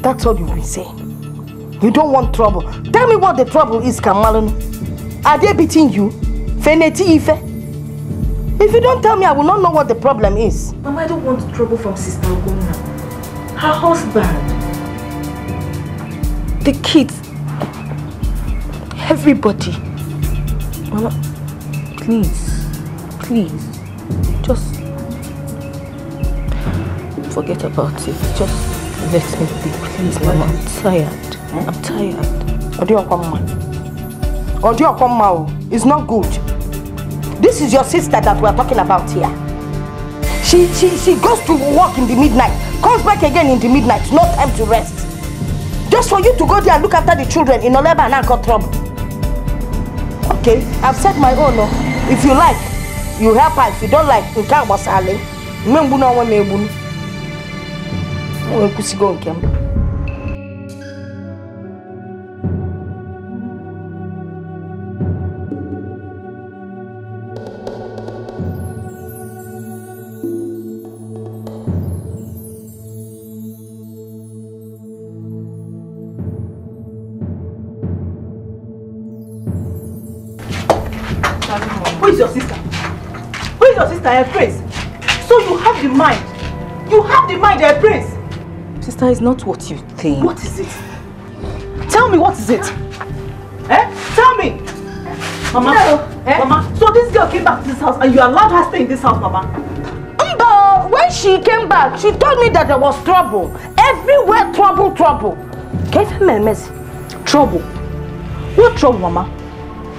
That's all you've been saying. You don't want trouble. Tell me what the trouble is, Kamalun. Are they beating you? Feneti Ife? If you don't tell me, I will not know what the problem is. Mama, I don't want trouble from Sister Oguna. Her husband. The kids. Everybody. Mama, please. Please. Just forget about it. Just let me be. Please, Mama. I'm tired. I'm tired. Odiokomma. Odiokomma, it's not good. This is your sister that we're talking about here. She, she, she goes to work in the midnight, comes back again in the midnight, no time to rest. Just for you to go there and look after the children in Oleba and Uncle trouble. Okay, I've said my own. oh. If you like, you help her. If you don't like, nke a gbasara mmegbu na onwe m egbu m kwụsịgo Eh, Prince? So you have the mind. You have the mind, eh, Prince? Sister, it's not what you think. What is it? Tell me what is it? Eh? Tell me. Mama. Eh? Mama. So this girl came back to this house and you allowed her stay in this house, Mama? Mba, when she came back, she told me that there was trouble. Everywhere trouble, trouble. Gave him a message. Trouble? What trouble, Mama?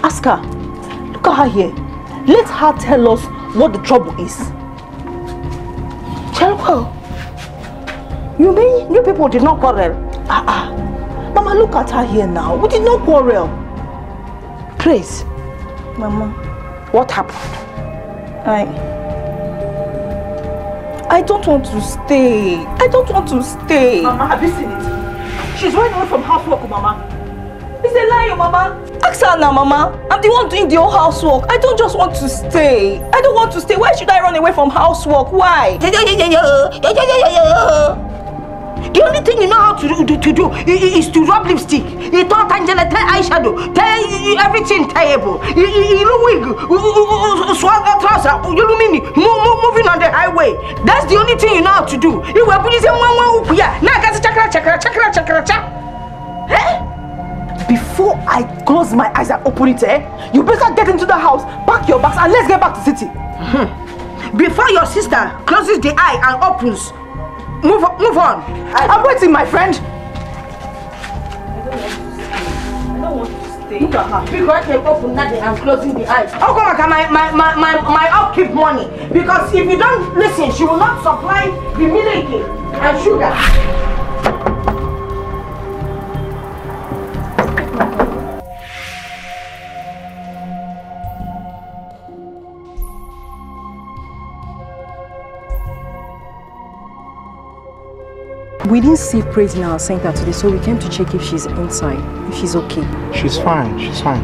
Ask her. Look at her here. Let her tell us what the trouble is. Trouble? You mean you people did not quarrel? Ah ah. Mama, look at her here now. We did not quarrel. Praise. Mama, what happened? I... I don't want to stay. I don't want to stay. Mama, have you seen it? She's running away from housework, Mama. It's a lie, Mama. Ask her now, Mama. I'm the one doing the whole housework. I don't just want to stay. I don't want to stay. Why should I run away from housework? Why? The only thing you know how to do, to, do is to rub lipstick. You thought Angela, tell eyeshadow, tell everything terrible. You, you, wig, swag trouser, you know mean moving on the highway. That's the only thing you know how to do. You were putting one one up here. Now I chakra chakra chakra chakra chakra. Eh? Before I close my eyes and open it, eh? You better get into the house, pack your bags, and let's get back to city. Before your sister closes the eye and opens, move on, move on. I'm waiting, my friend. Look at her. Because I can open nothing and closing the eyes. I can my, my, my, my, my upkeep money? Because if you don't listen, she will not supply the milk and sugar. We didn't see Praise in our center today, so we came to check if she's inside, if she's okay. She's fine, she's fine.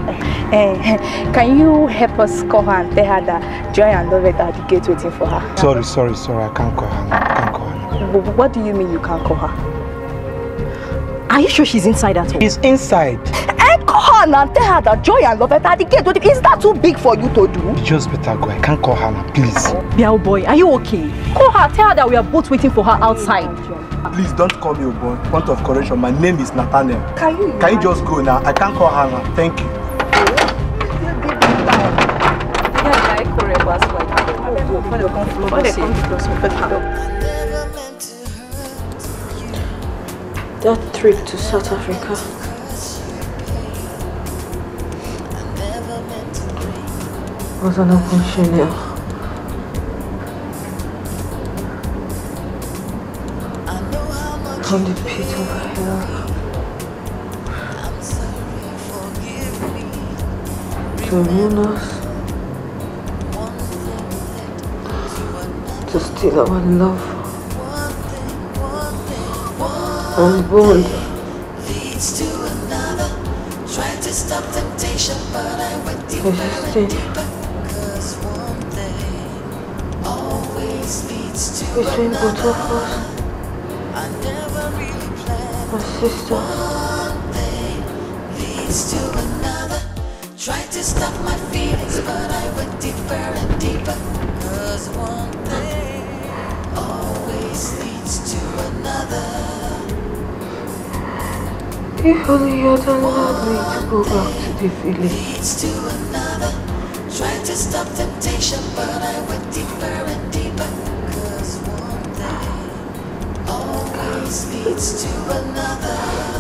Eh, can you help us call her and tell her that Joy and Lovett are at the gate waiting for her? Sorry, sorry, sorry, I can't call her. I can't call her. Wh- What do you mean you can't call her? Are you sure she's inside at all? She's inside. Call now and tell her that Joy and Lovett are at the gate waiting. Is that too big for you to do? You just better go. I can't call her now, please. Biao boy, are you okay? Call her, tell her that we are both waiting for her outside. Please don't call me oh Obon. Point of correction. My name is Nathaniel. Can you? Can you just go now? I can't call her now. Thank you. That trip to South Africa. I was an opportunity. From the pit of hell. To ruin us. To steal our love. And bond. leads to another. Tried to stop temptation, but I went Between both of leads to another. Tried to stop my feelings, but I went deeper and deeper. Cause one thing always leads to another. If only you had allowed me to go back to the village. leads to another. Tried to stop temptation, but I went deeper and leads to another.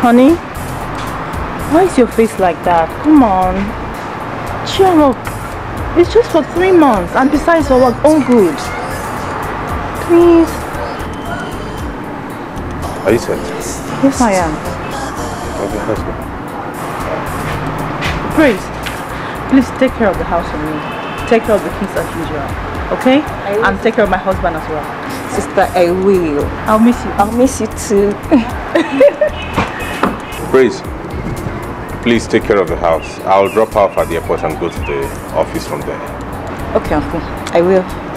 Honey, why is your face like that? Come on. Cheer up. It's just for three months and besides for our own good. Please. Are you set? Yes, I am. Okay, let's go. Praise, please take care of the house for me. Take care of the kids as usual. Okay? And take care of my husband as well. Sister, I will. I'll miss you. I'll miss you too. Praise, please take care of the house. I'll drop off at the airport and go to the office from there. Okay, Uncle. I will.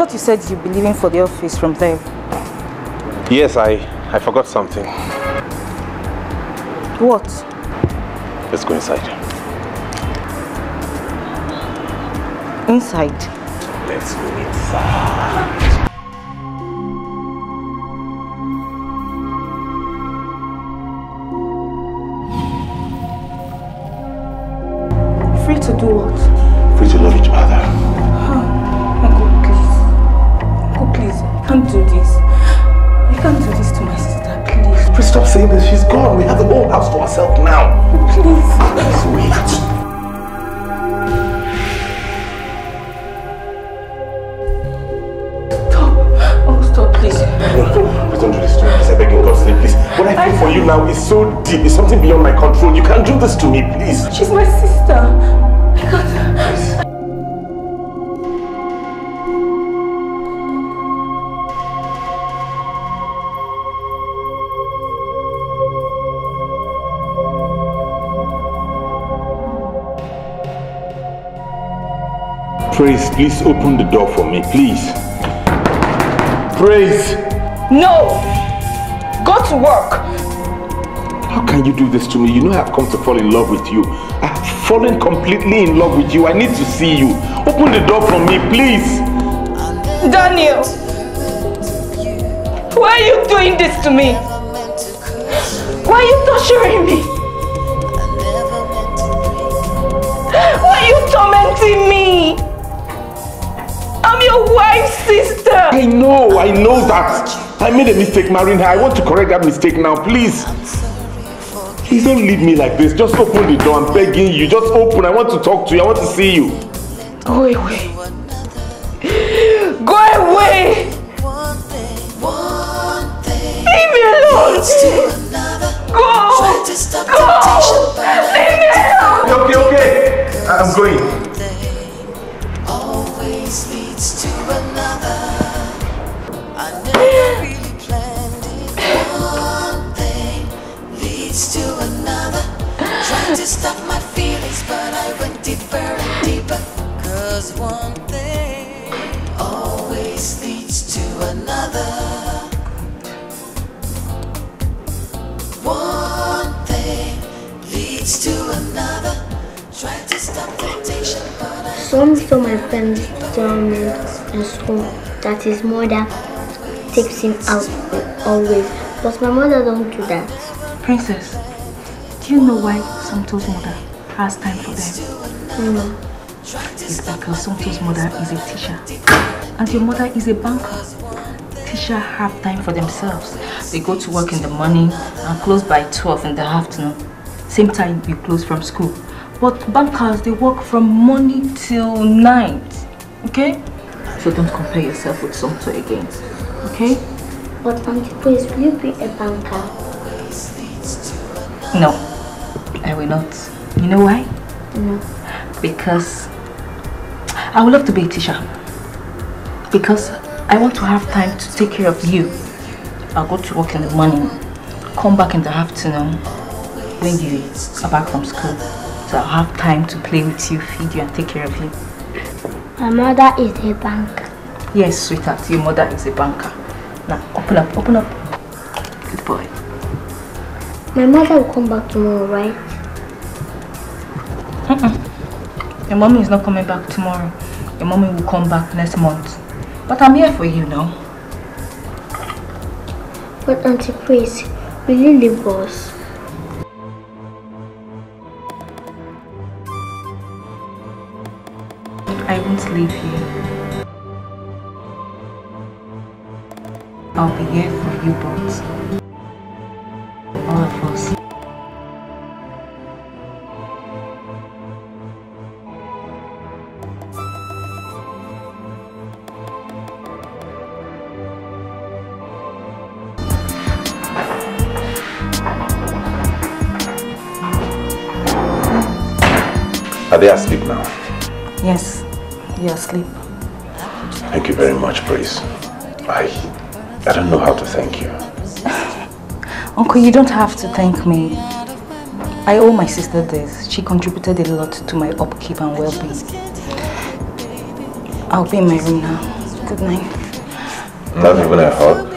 Thought you said you'd be leaving for the office from there. Yes, I, I forgot something. What? Let's go inside. Inside? Let's go inside. Please open the door for me, please. Praise! No! Go to work! How can you do this to me? You know I've come to fall in love with you. I've fallen completely in love with you. I need to see you. Open the door for me, please. Daniel! Why are you doing this to me? Why are you torturing me? Why are you tormenting me? I know, I know that. I made a mistake marrying her. I want to correct that mistake now, please. Please don't leave me like this. Just open the door. I'm begging you. Just open. I want to talk to you. I want to see you. a spoon that his mother takes him out always. But my mother don't do that. Princess, do you know why Santo's mother has time for them? No. It's because Santo's mother is a teacher. And your mother is a banker. Teacher have time for themselves. They go to work in the morning and close by 12 in the afternoon. Same time you close from school. But bankers, they work from morning till 9. So don't compare yourself with Somto again. Okay? But Auntie Grace, will you be a banker? No, I will not. You know why? No. Because I would love to be a teacher. Because I want to have time to take care of you. I'll go to work in the morning, come back in the afternoon when you are back from school. So I'll have time to play with you, feed you and take care of you. My mother is a banker. Yes, sweetheart, your mother is a banker. Now, open up, open up. Good boy. My mother will come back tomorrow, right? Mm-mm. Your mommy is not coming back tomorrow. Your mommy will come back next month. But I'm here for you now. But Auntie Grace, will you leave us? You don't have to thank me. I owe my sister this. She contributed a lot to my upkeep and well-being. I'll be in my room now. Good night. Not even a hug.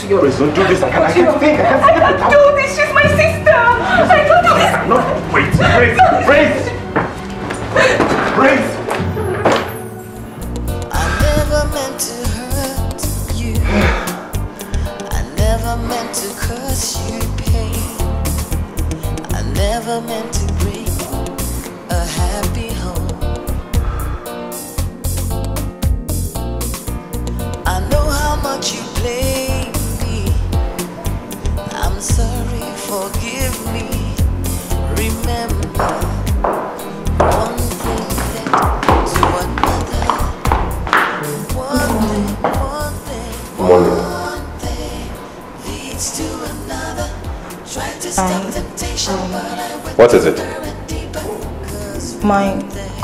to your... Please don't do this. I can't, think. I can't, think. do this.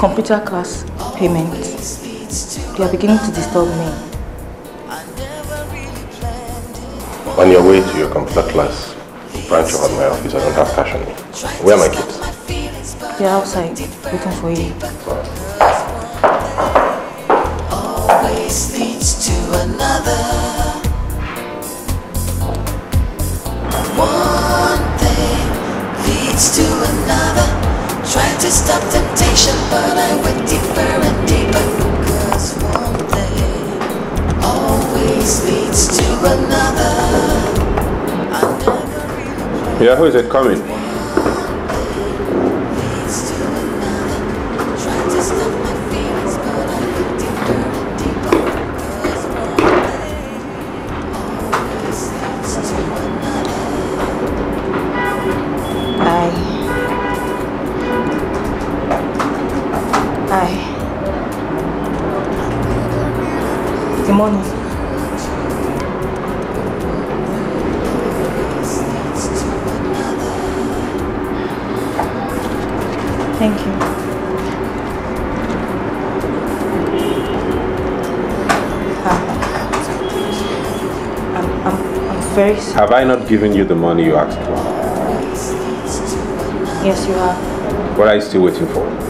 Computer class payment. You are beginning to disturb me. On your way to your computer class, branch out my office. I don't have cash on me. Where are my kids? They're outside, waiting for you. Yeah, who is it coming? I not given you the money you asked for? Yes, you have. What are you still waiting for?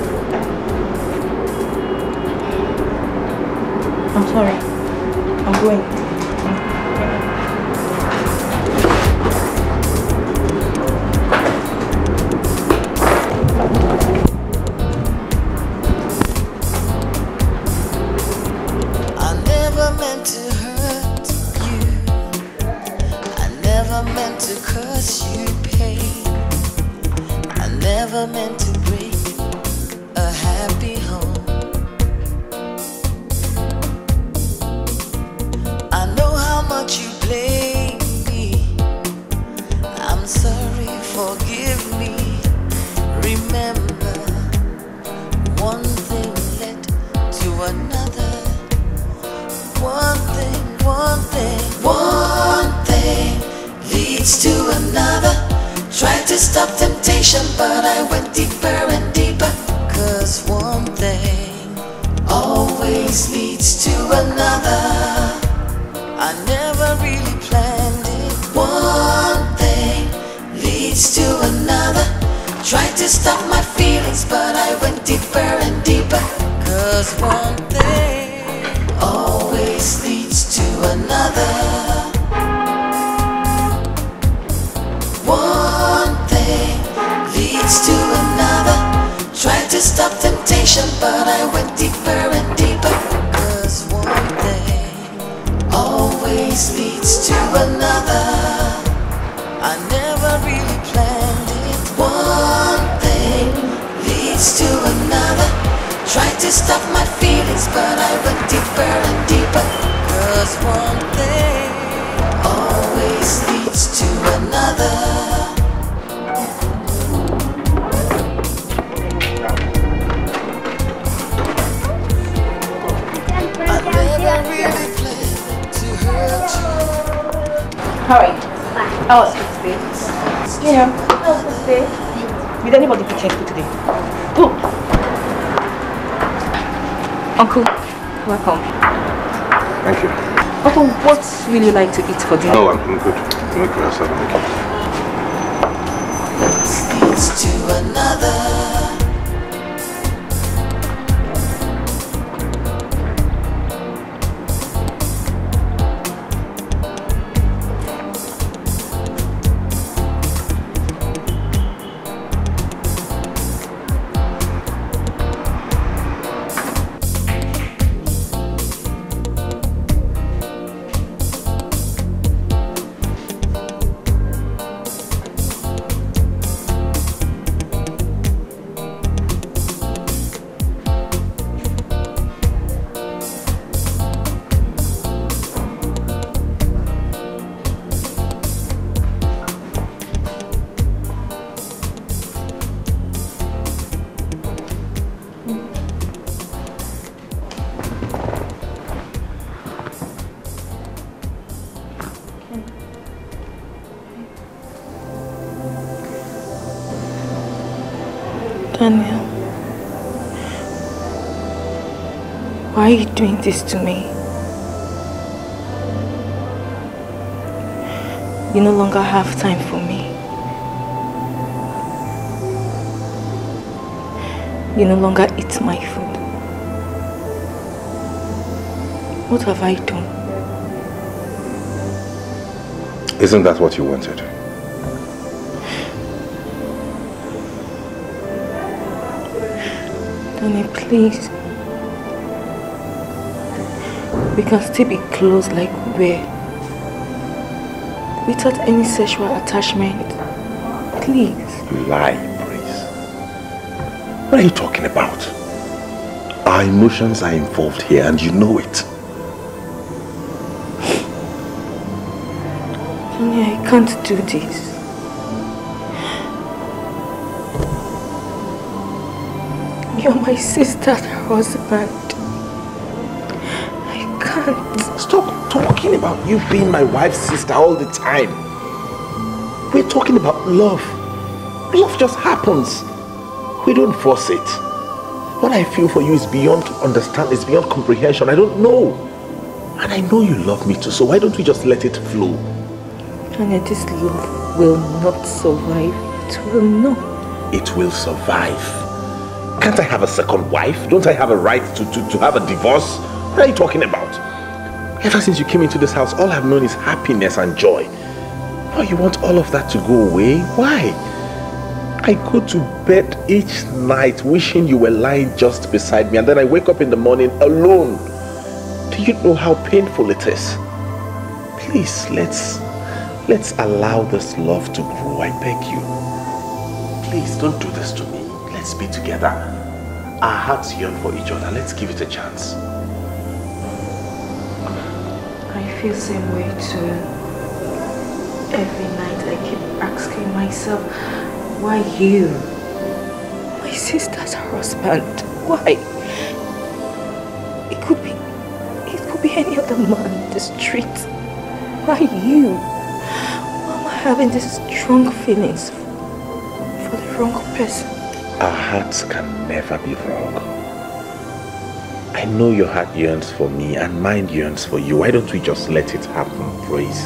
Leads to another. Tried to stop temptation, but I went deeper and deeper. Cause one thing always leads to another. I never really planned it. One thing leads to another. Tried to stop my feelings, but I went deeper and deeper. Cause one thing always leads to another. How are you? Fine. How was it today? You know, how was it today? Did anybody pick you today? Who? Uncle, welcome. Thank you. Uncle, what will you like to eat for dinner? No, I'm, I'm good. Make yourself. Thank you. leads to another. Doing this to me? You no longer have time for me. You no longer eat my food. What have I done? Isn't that what you wanted? Daniel, please. We can still be close like we were. Without any sexual attachment. Please. Lie, Praise. What are you talking about? Our emotions are involved here and you know it. I can't do this. You're my sister's husband. Talking about you being my wife's sister all the time. We're talking about love. Love just happens. We don't force it. What I feel for you is beyond understand, it's beyond comprehension. I don't know. And I know you love me too, so why don't we just let it flow? And this love will not survive. It will not. It will survive. Can't I have a second wife? Don't I have a right to, to, to have a divorce? What are you talking about? Ever since you came into this house, all I've known is happiness and joy. Now you want all of that to go away? Why? I go to bed each night wishing you were lying just beside me and then I wake up in the morning alone. Do you know how painful it is? Please, let's let's allow this love to grow, I beg you. Please don't do this to me. Let's be together. Our hearts yearn for each other. Let's give it a chance. Feel same way too. Every night I keep asking myself, why you? My sister's husband. Why? It could be, it could be any other man in the street. Why you? Why am I having these strong feelings for the wrong person? Our hearts can never be wrong. I know your heart yearns for me and mine yearns for you. Why don't we just let it happen, Grace?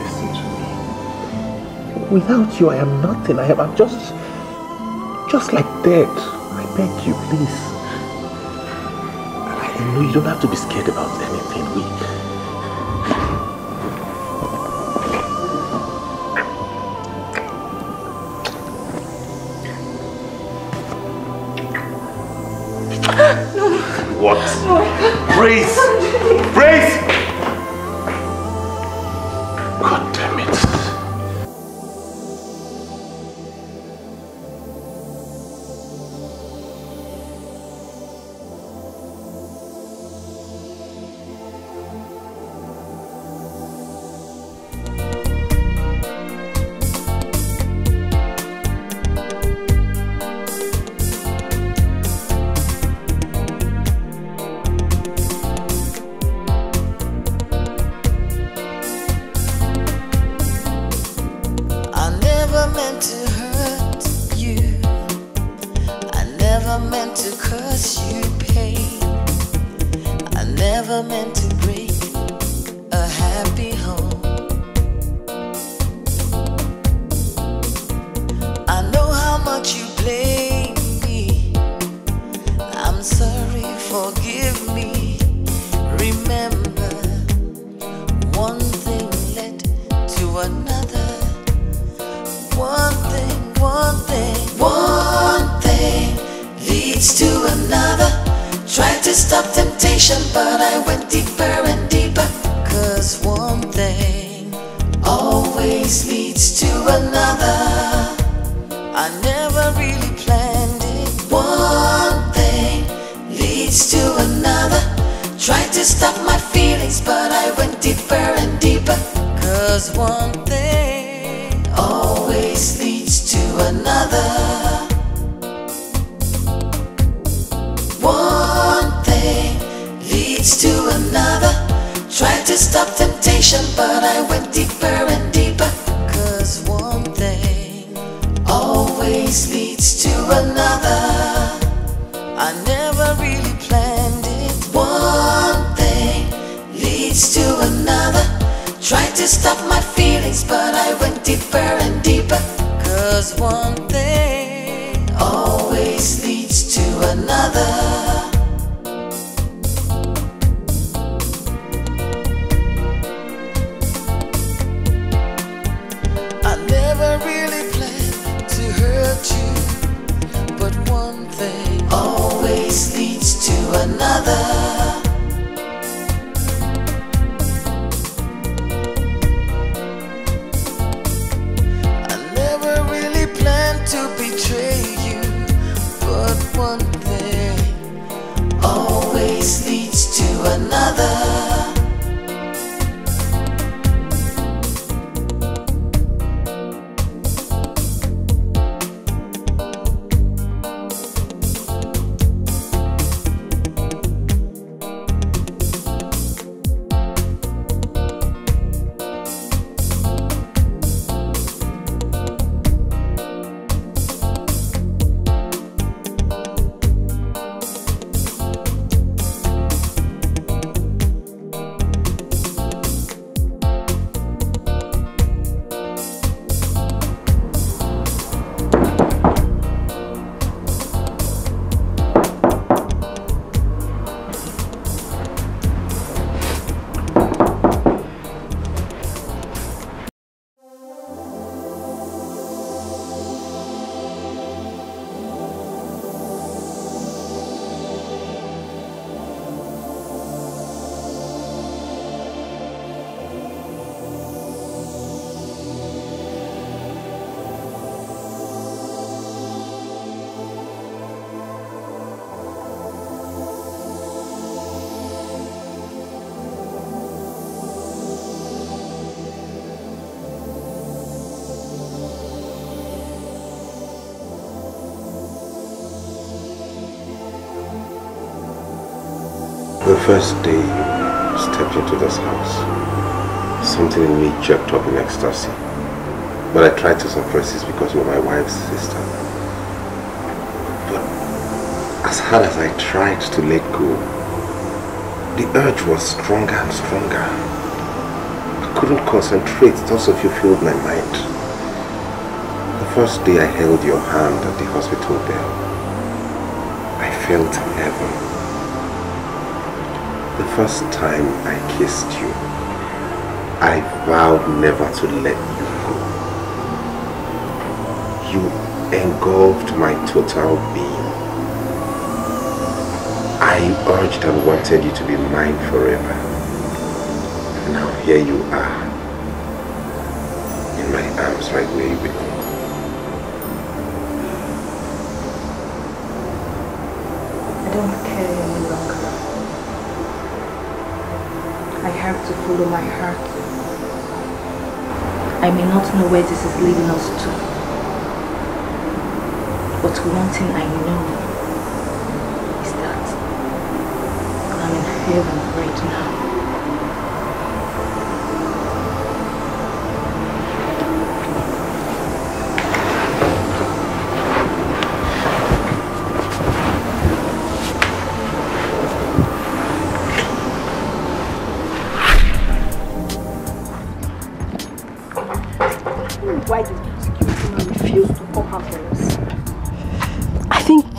Listen to me. Without you, I am nothing. I am I'm just... just like dead. I beg you, please. I know you don't have to be scared about anything. We... What? Oh Praise! Praise! first day you stepped into this house, something in me jerked up in ecstasy. But I tried to suppress this because you were my wife's sister. But as hard as I tried to let go, the urge was stronger and stronger. I couldn't concentrate, thoughts of you filled my mind. The first day I held your hand at the hospital bell, I felt heaven. The first time I kissed you, I vowed never to let you go. You engulfed my total being. I urged and wanted you to be mine forever. And now here you are, in my arms right where you belong. I don't care have to follow my heart. I may not know where this is leading us to. But one thing I know is that I'm in heaven right now.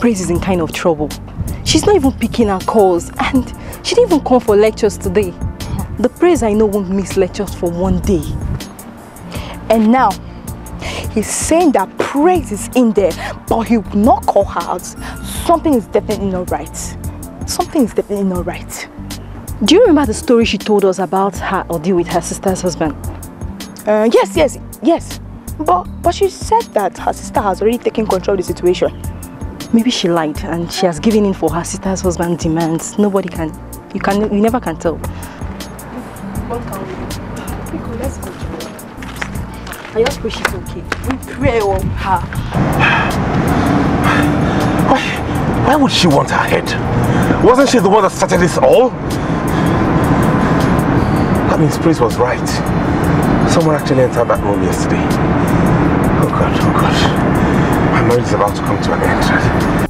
Praise is in kind of trouble. She's not even picking her calls and she didn't even come for lectures today. The Praise I know won't miss lectures for one day. And now, he's saying that Praise is in there, but he will not call her out. Something is definitely not right. Something is definitely not right. Do you remember the story she told us about her ordeal with her sister's husband? Uh, yes, yes, yes. But but she said that her sister has already taken control of the situation. Maybe she lied and she has given in for her sister's husband's demands. Nobody can, you can, you never can tell. What can we do? Because let's go to her. I just pray she's okay. We pray on her. Why would she want her head? Wasn't she the one that started this all? That means Prince was right. Someone actually entered that room yesterday. Oh God, oh God. My marriage is about to come to an end.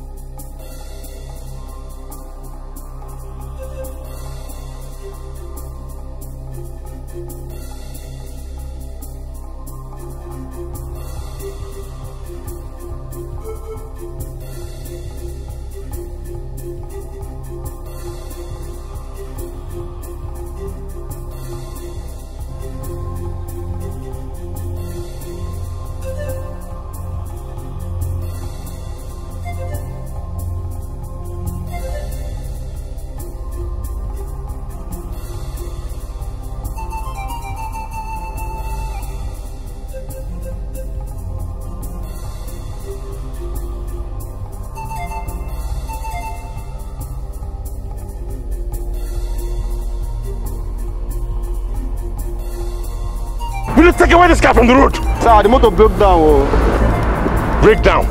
Car from the road? Sir, the motor broke down. Oh. Break down?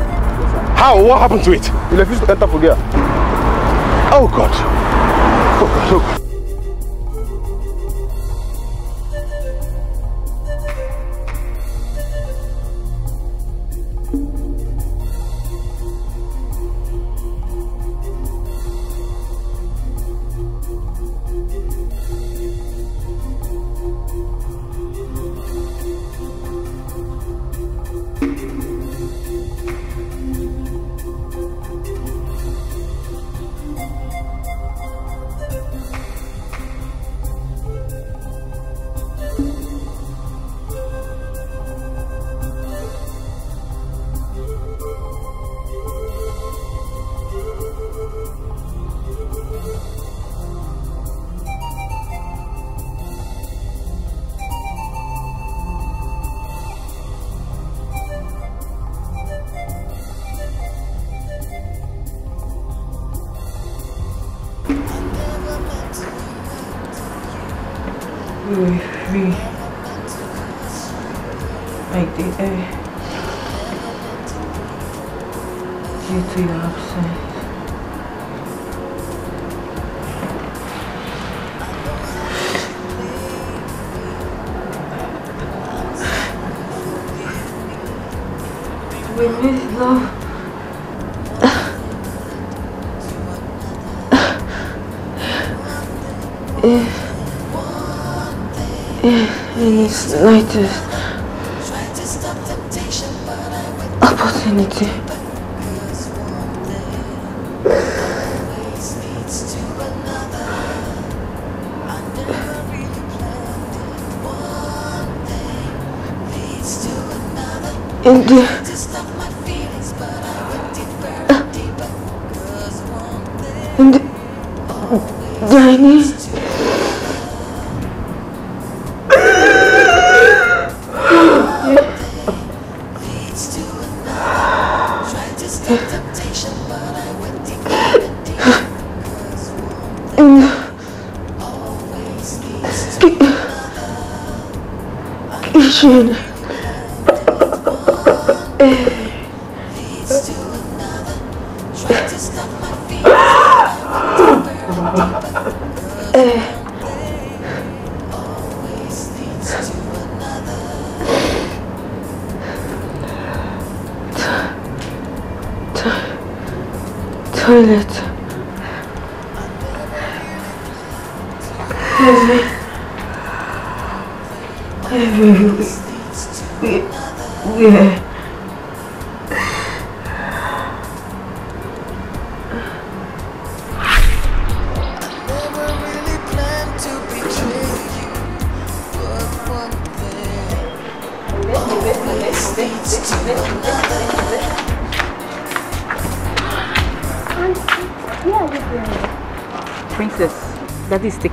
How? What happened to it? He refused to enter for gear. Oh God. Oh God, oh God. We miss love. If, if in the slightest Tried to stop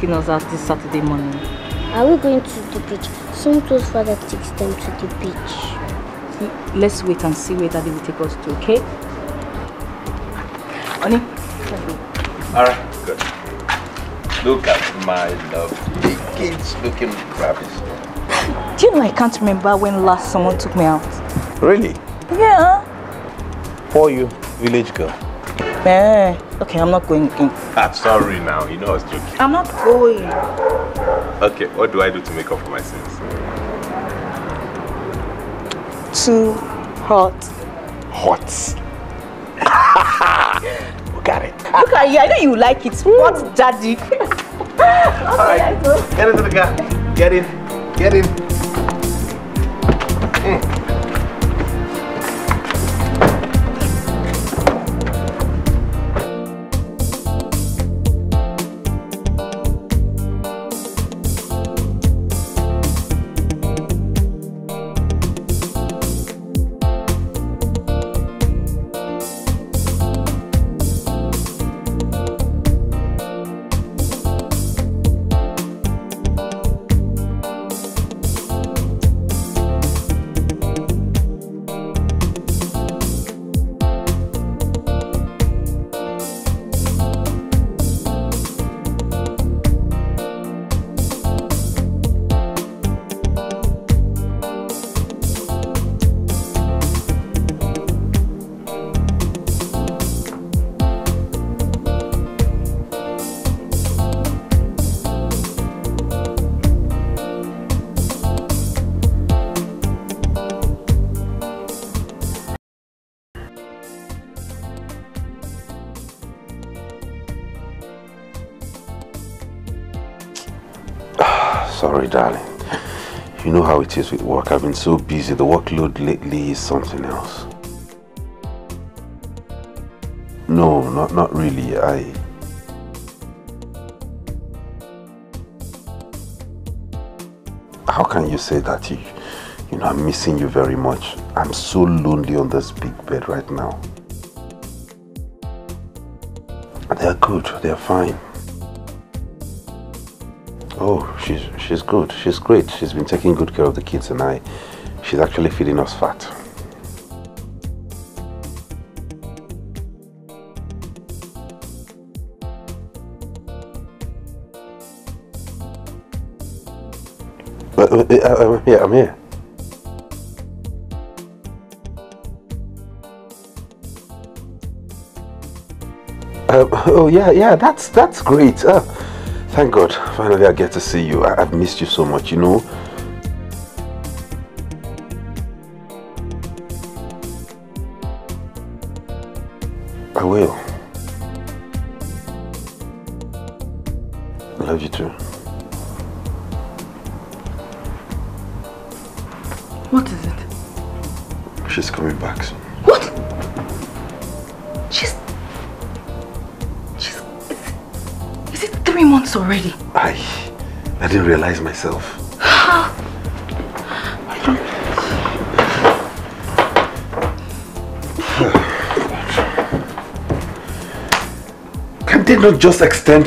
taking us out this Saturday morning. Are we going to the beach? Some told father takes them to the beach. Let's wait and see where Daddy will take us to, okay? Honey, let's. All right, good. Look at my lovely kids looking ravish. Do you know I can't remember when last someone took me out? Really? Yeah. For you, village girl. Eh, okay, I'm not going again. Ah, sorry now. You know I was joking. I'm not going. Okay, what do I do to make up for my sins? Too hot. Hot. Got it. Look at you, I know you like it. What, Daddy? All right, get into the car. Get in. Get in. With work. I've been so busy. The workload lately is something else. No, not not really. I How can you say that you you know I'm missing you very much. I'm so lonely on this big bed right now. They're good. They're fine. She's she's good. She's great. She's been taking good care of the kids and I. She's actually feeding us fat. Uh, uh, uh, I'm here. I'm here. Uh, oh yeah, yeah. That's that's great. Thank God. Finally, I get to see you. I, I've missed you so much. You know. not just extend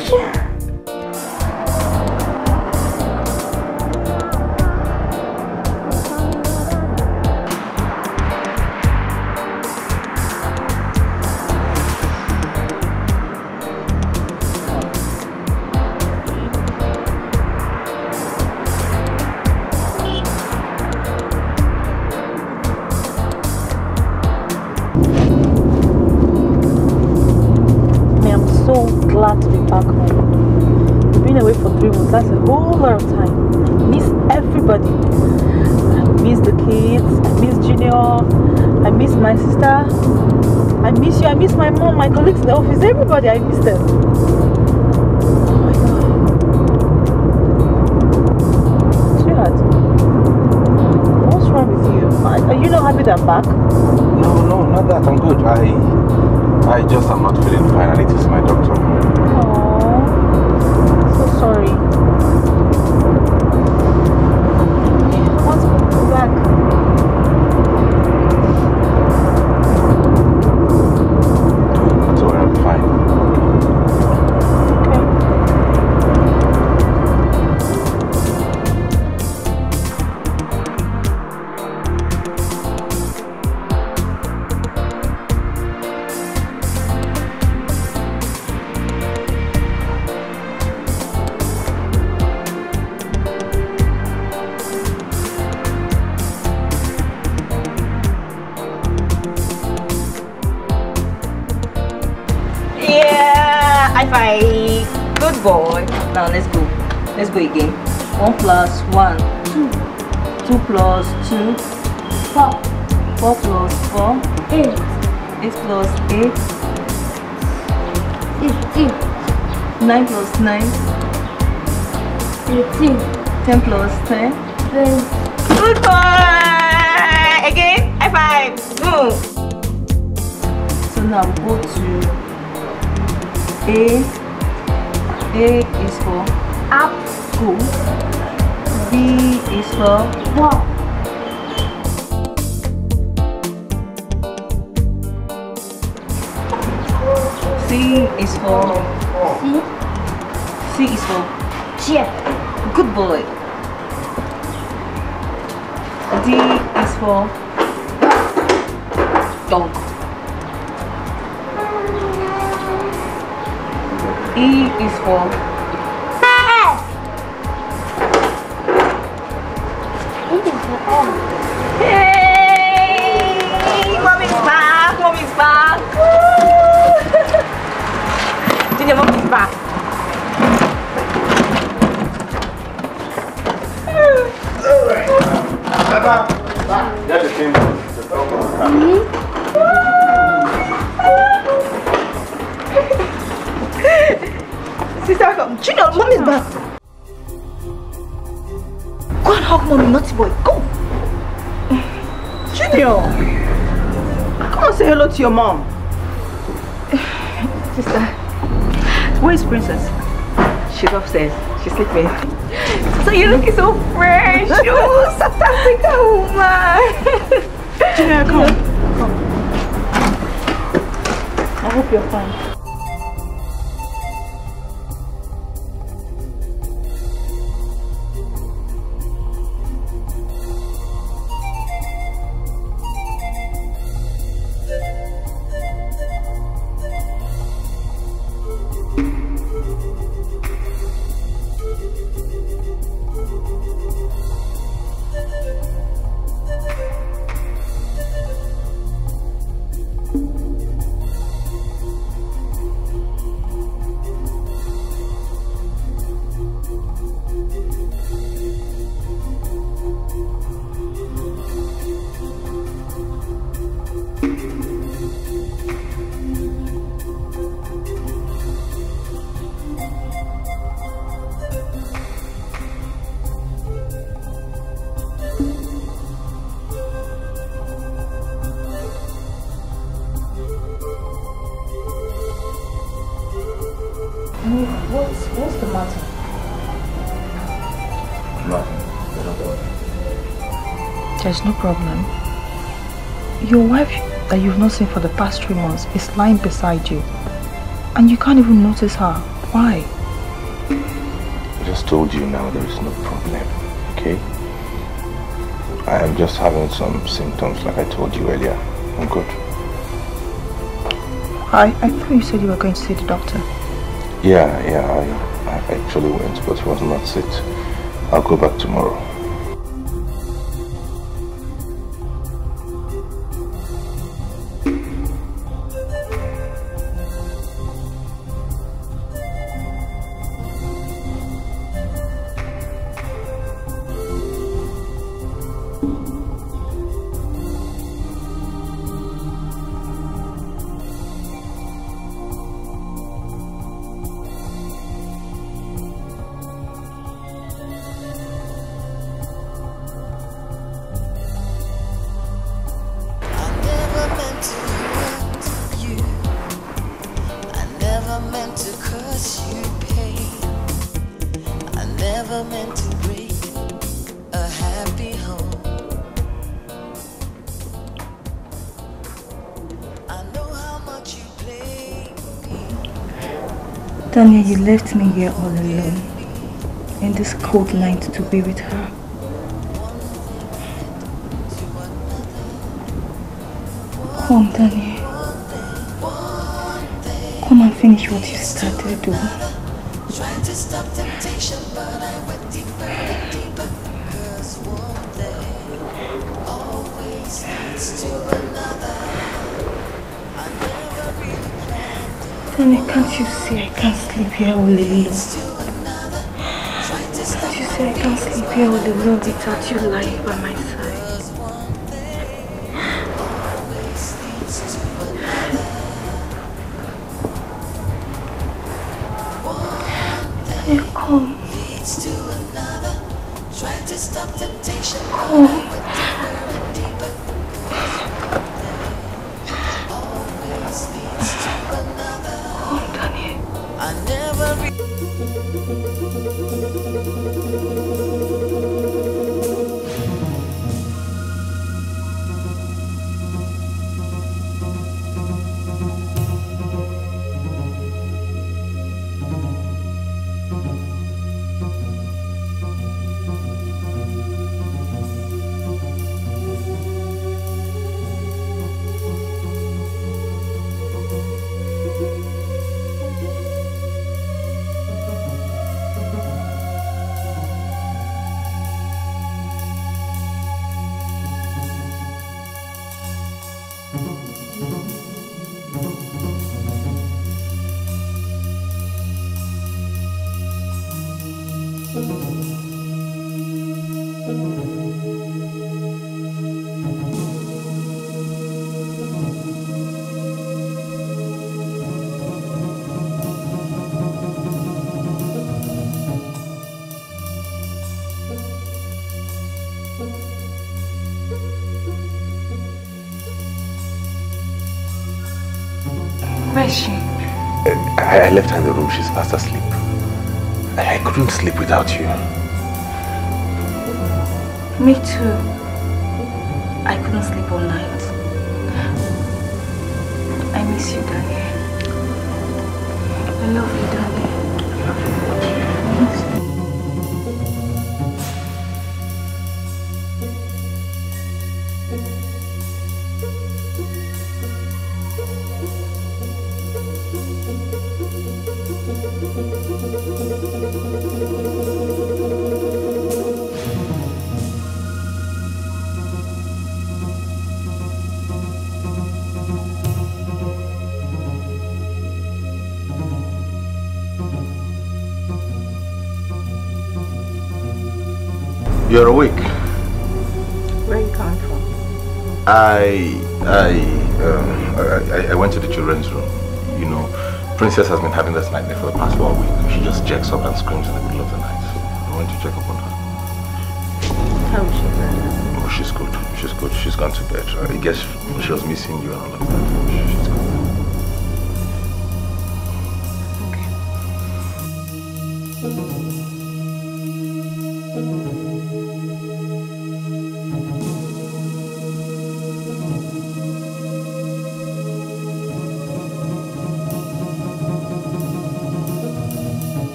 Okay. Good boy! Again, high five! Boom! So now go to A. A is for apple. B is for There's no problem. Your wife that you've not seen for the past three months is lying beside you. And you can't even notice her. Why? I just told you now there is no problem, okay? I am just having some symptoms like I told you earlier. I'm good. I, I thought you said you were going to see the doctor. Yeah, yeah, I, I actually went, but he was not sick. I'll go back tomorrow. Left me here all alone in this cold night to be with her. Come, Daniel. Come and finish what you started doing. Tried to stop temptation, but I went deeper and deeper. Cause one thing always leads to another. I never really planned Daniel, can't you see I can't sleep here all alone? You see I can't sleep here all alone without you lying by my side? Couldn't sleep without you. You're awake. Where you coming from? I I, um, I I- went to the children's room. You know, Princess has been having this nightmare for the past one week. She just jacks up and screams in the middle of the night. So I went to check up on her. How is she? Oh, she's good. She's good. She's gone to bed. I guess she was missing you and all of that. She's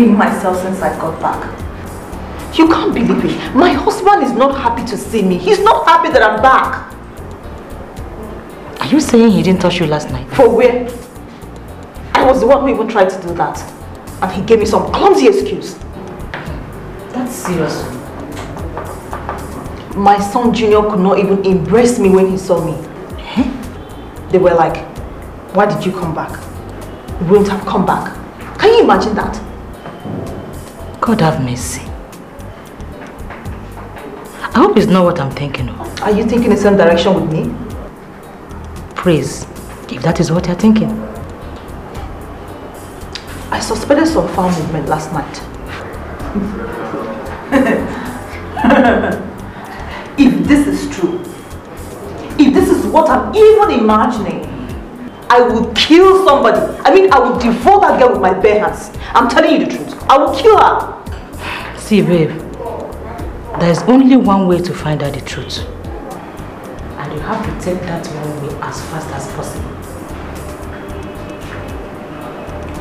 been myself since I got back. You can't believe it. My husband is not happy to see me. He's not happy that I'm back. Are you saying he didn't touch you last night? For where? I was the one who even tried to do that. And he gave me some clumsy excuse. That's serious. My son Junior could not even embrace me when he saw me. Huh? They were like, why did you come back? You wouldn't have come back. Can you imagine that? God have mercy. I hope it's not what I'm thinking of. Are you thinking the same direction with me? Praise, if that is what you're thinking. I suspected some foul movement last night. if this is true, if this is what I'm even imagining, I will kill somebody. I mean, I will devour that girl with my bare hands. I'm telling you the truth. I will kill her. See, babe, there is only one way to find out the truth. And you have to take that one way as fast as possible.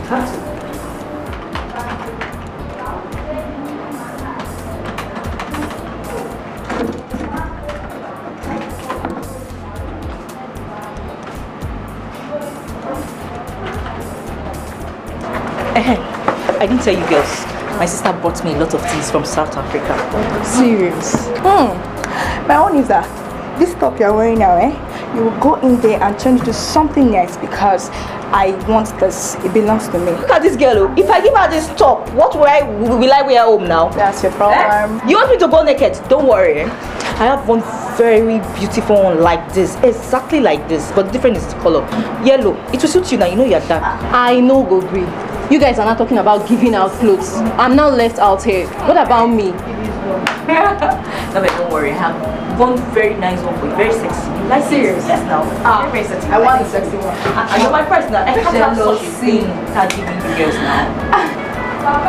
Have to. I didn't tell you girls. My sister bought me a lot of things from South Africa. Serious? Hmm. My own is that this top you're wearing now, eh? You will go in there and change to something nice because I want this. It belongs to me. Look at this girl. oh. If I give her this top, what will I will I wear home now? That's your problem. You want me to go naked? Don't worry. I have one very beautiful one like this, exactly like this, but the difference is the color. Yellow. It will suit you now. You know you're dark. I know go green. You guys are not talking about giving out clothes. I'm now left out here. What about me? no, but don't worry. I have one very nice one for you, very sexy. You like Serious? Yes, now. Ah, very, very sexy. I want the sexy one. Ah, Are you my friends now? I can't have such a thing. Can't give me the girls now.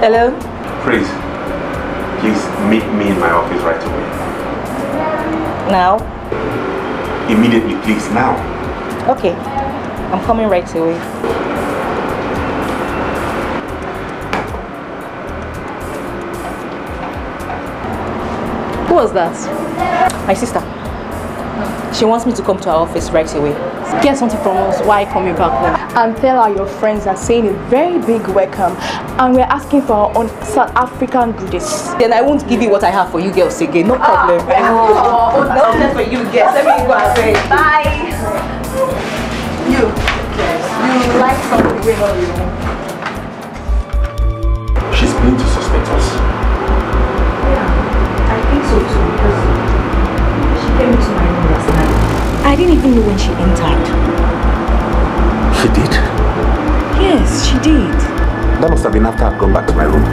Hello? Please, please meet me in my office right away. Now? Immediately, please, now. Okay. I'm coming right away. Who was that? My sister. She wants me to come to her office right away. Get something from us Why coming back home. And tell her your friends are saying a very big welcome. And we're asking for our own South African goodies. Then I won't give you what I have for you girls again. No problem. Oh, oh, no, just for you girls. Let me go and say. Bye. You. You like something we know you. Didn't even know when she entered. She did? Yes, she did. That must have been after I'd gone back to my room.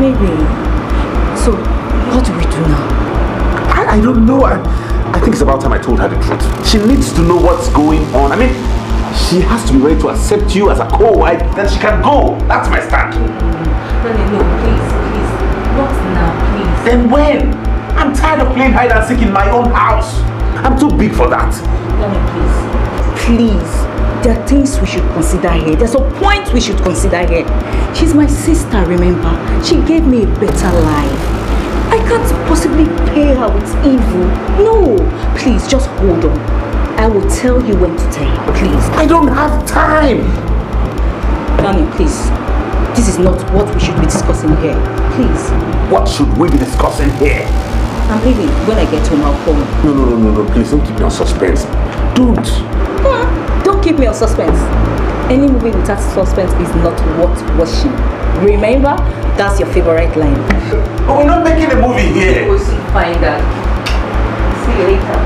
Maybe. So, what do we do now? I, I don't know. I, I think it's about time I told her the truth. She needs to know what's going on. I mean, she has to be ready to accept you as a co-wife. Then she can go. That's my stand. Honey, no, please, please. Not now, please. Then when? I'm tired of playing hide and seek in my own house. I'm too big for that. Honey, please. Please. There are things we should consider here. There's a point we should consider here. She's my sister, remember? She gave me a better life. I can't possibly pay her with evil. No. Please, just hold on. I will tell you when to tell her, please. I don't have time. Honey, please. This is not what we should be discussing here. Please. What should we be discussing here? I'm leaving. When I get home, I'll call you. No, no, no, no, no. Please don't keep me on suspense. Don't. Don't keep me on suspense. Any movie without suspense is not worth watching. Remember, that's your favorite line. But we're not making a movie here. We'll soon find out. See you later.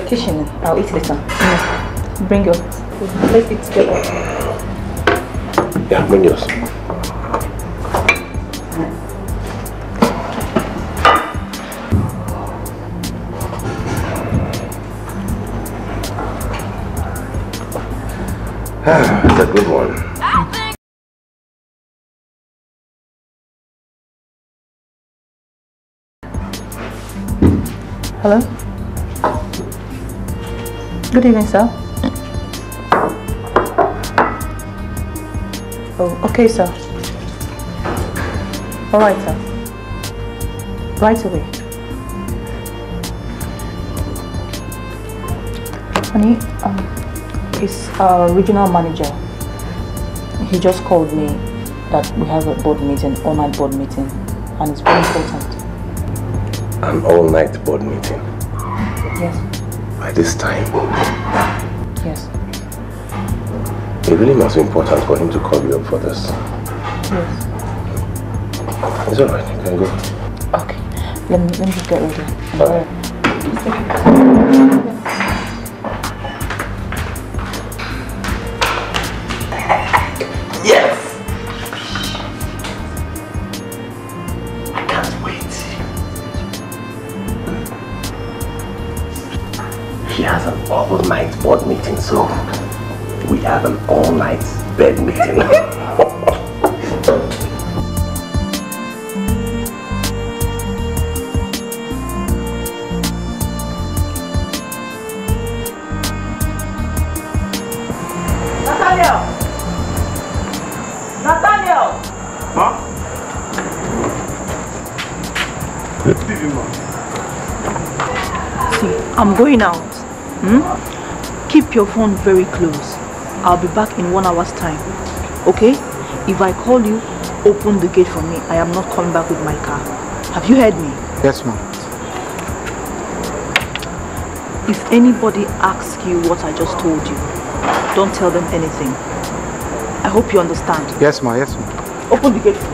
The kitchen. I'll eat later. Bring your. Let's eat together. Yeah, bring yours. It's Sir. Oh, okay, sir. All right, sir. Right away. Honey, um, it's our regional manager. He just called me that we have a board meeting, all-night board meeting, and it's very important. An all-night board meeting. Yes, By this time, yes, it really must be important for him to call you up for this. yes. It's alright, you can go. Okay, let me, let me just get ready. Alright. Going out. Hmm? Keep your phone very close. I'll be back in one hour's time. Okay? If I call you, open the gate for me. I am not coming back with my car. Have you heard me? Yes, ma'am. If anybody asks you what I just told you, don't tell them anything. I hope you understand. Yes, ma'am. Yes, ma. Open the gate.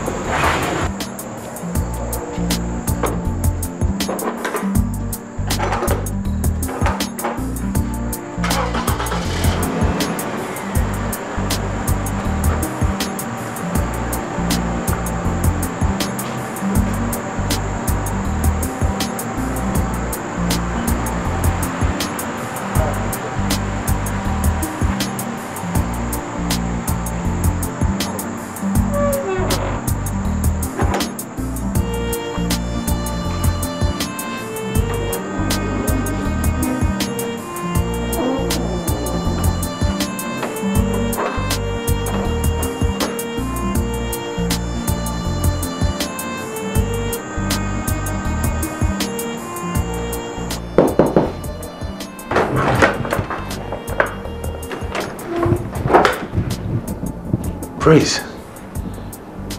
Praise.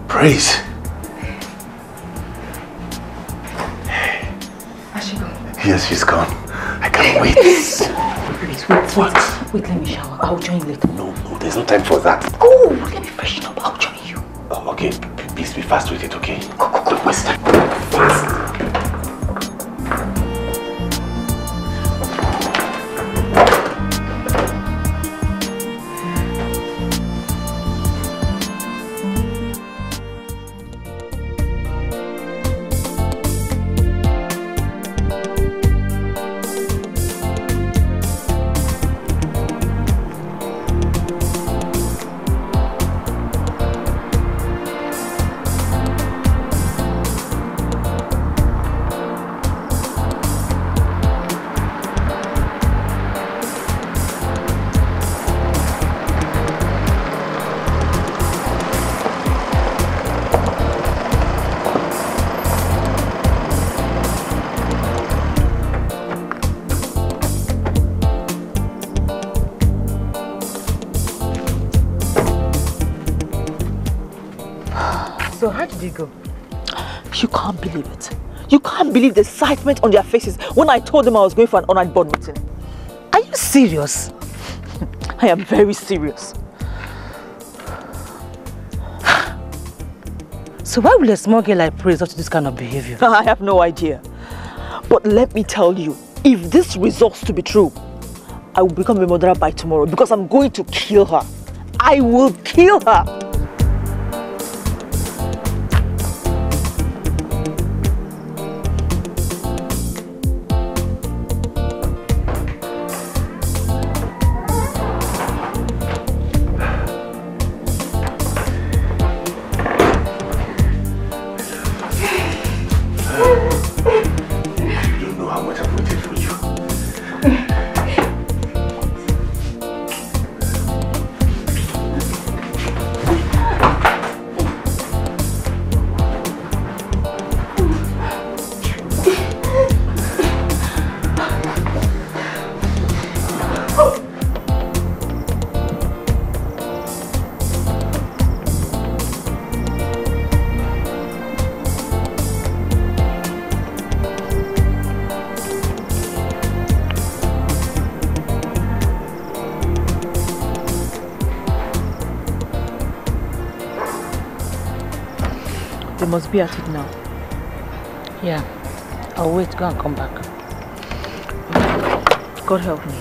Praise. Has she gone? Yes, she's gone. I can't wait. Please, wait, wait. Wait, let me shower. I'll join you later. No, no, there's no time for that. Go! Let me freshen up. I'll join you. Oh, okay, please be fast with it, okay? Excitement on their faces when I told them I was going for an online board meeting. Are you serious? I am very serious. So why will a small girl like Praise up to this kind of behavior? I have no idea. But let me tell you, if this results to be true, I will become a murderer by tomorrow because I'm going to kill her. I will kill her. Must be at it now. Yeah. I'll wait. Go and come back. God help me.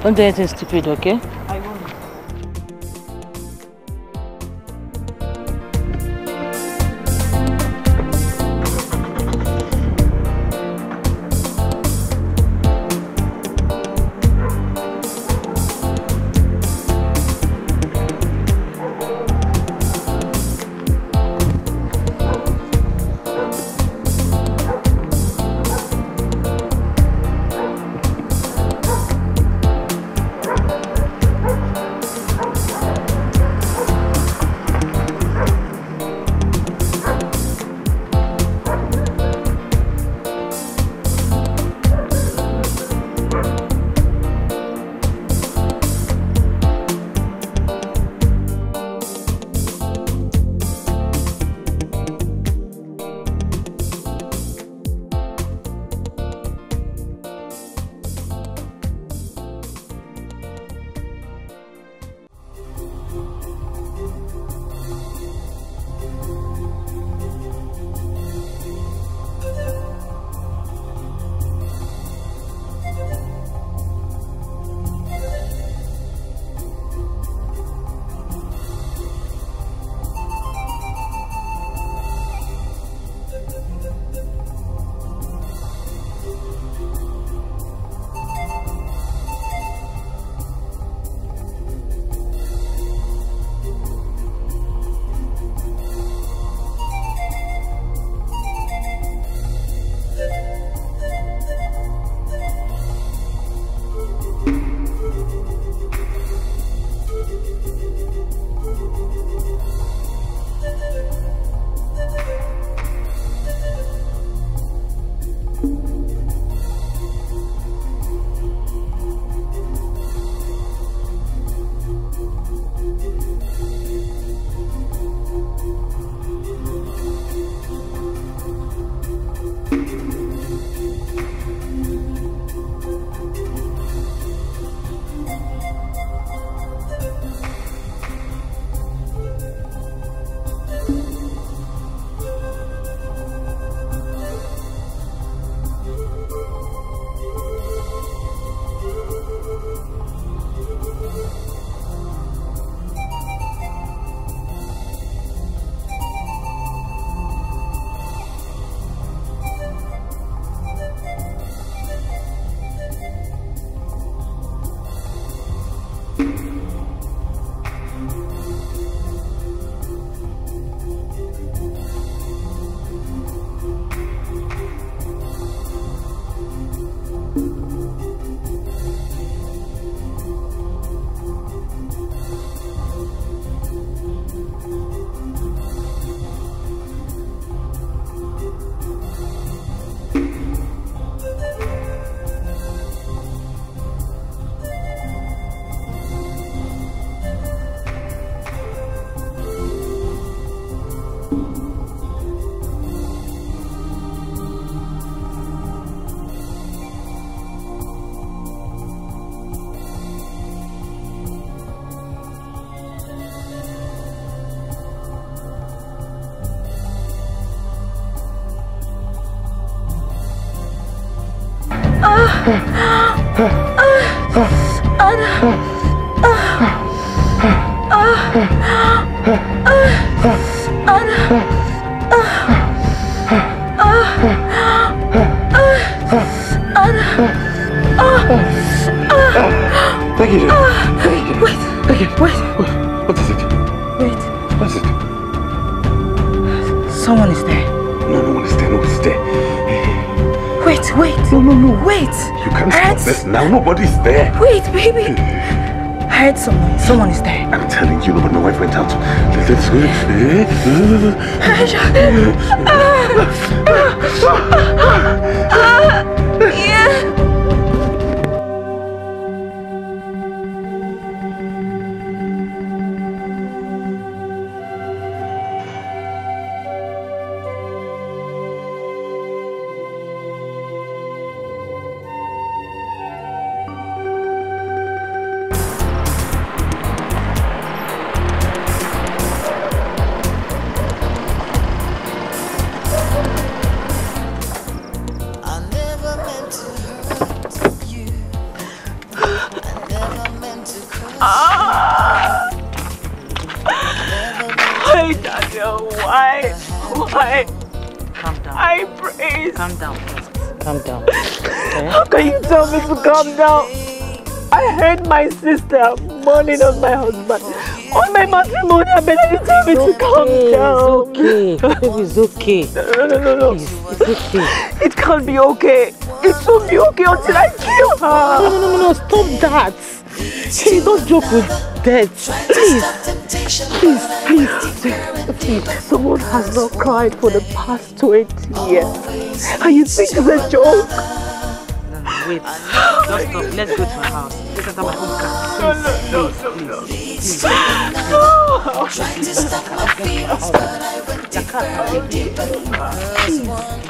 Don't do anything stupid, okay? Thank you. Thank you, Wait. Thank you. Wait. What is it? Wait. What is it? Someone is there. No, no one is there. No one is there. Wait, wait. No, no, no. Wait. You can't I stop this now. Nobody's there. Wait, baby. I heard someone. Someone is there. I'm telling you, no, but my wife went out. Let- Let's go. yeah. Sister mourning on my husband. On my matrimonial bed, and you tell me to calm down. It's okay. It's okay. No, no, no, no. It's okay. It can't be okay. It won't be okay until I kill her. No, no, no, no, stop that. Hey, don't joke with death. Please. Please, please, please. Someone has not cried for the past 20 years. And you think it's a joke? Wait. Just stop. Let's go to my house. Let's enter my own car. No, Please, no, no, please, no. please. Trying to stop my feelings, but I went deeper and deeper. Cause one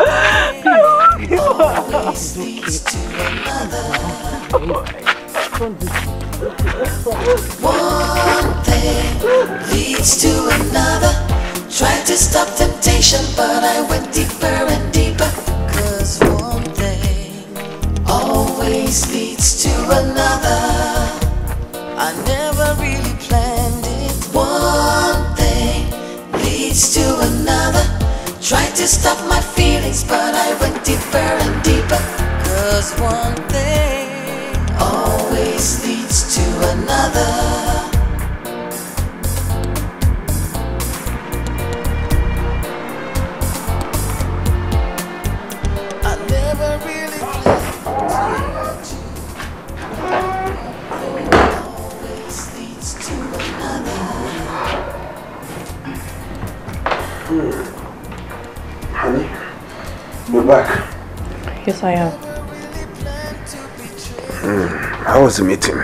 thing always leads to another. One thing leads to another. Tried to stop temptation, but I went deeper and deeper. Always leads to another. I never really planned it. One thing leads to another. Tried to stop my feelings, but I went deeper and deeper. Cause one thing always leads to another. You're back. Yes, I am. Hmm. How was the meeting?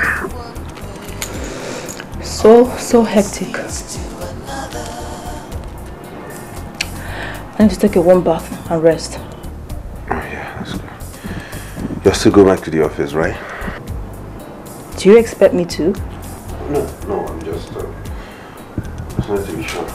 So, so hectic. I need to take a warm bath and rest. Yeah. You're still going back to the office, right? Do you expect me to? No, no, I'm just, uh, just wanted to be sure.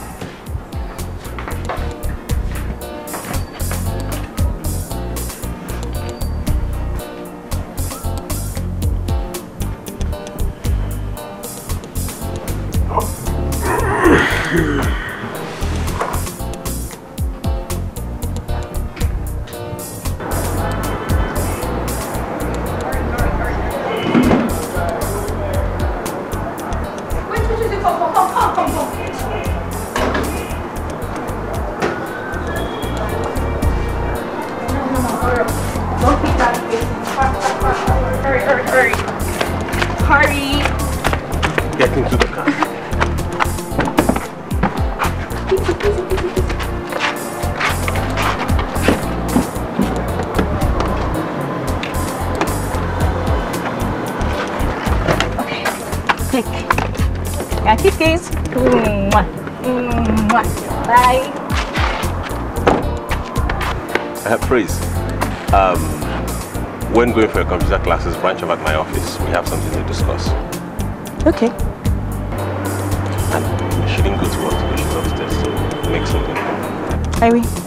Praise. Um, when going for a computer classes, branch over at my office. We have something to discuss. Okay. And she didn't go to work today. She's upstairs, so make something. I will.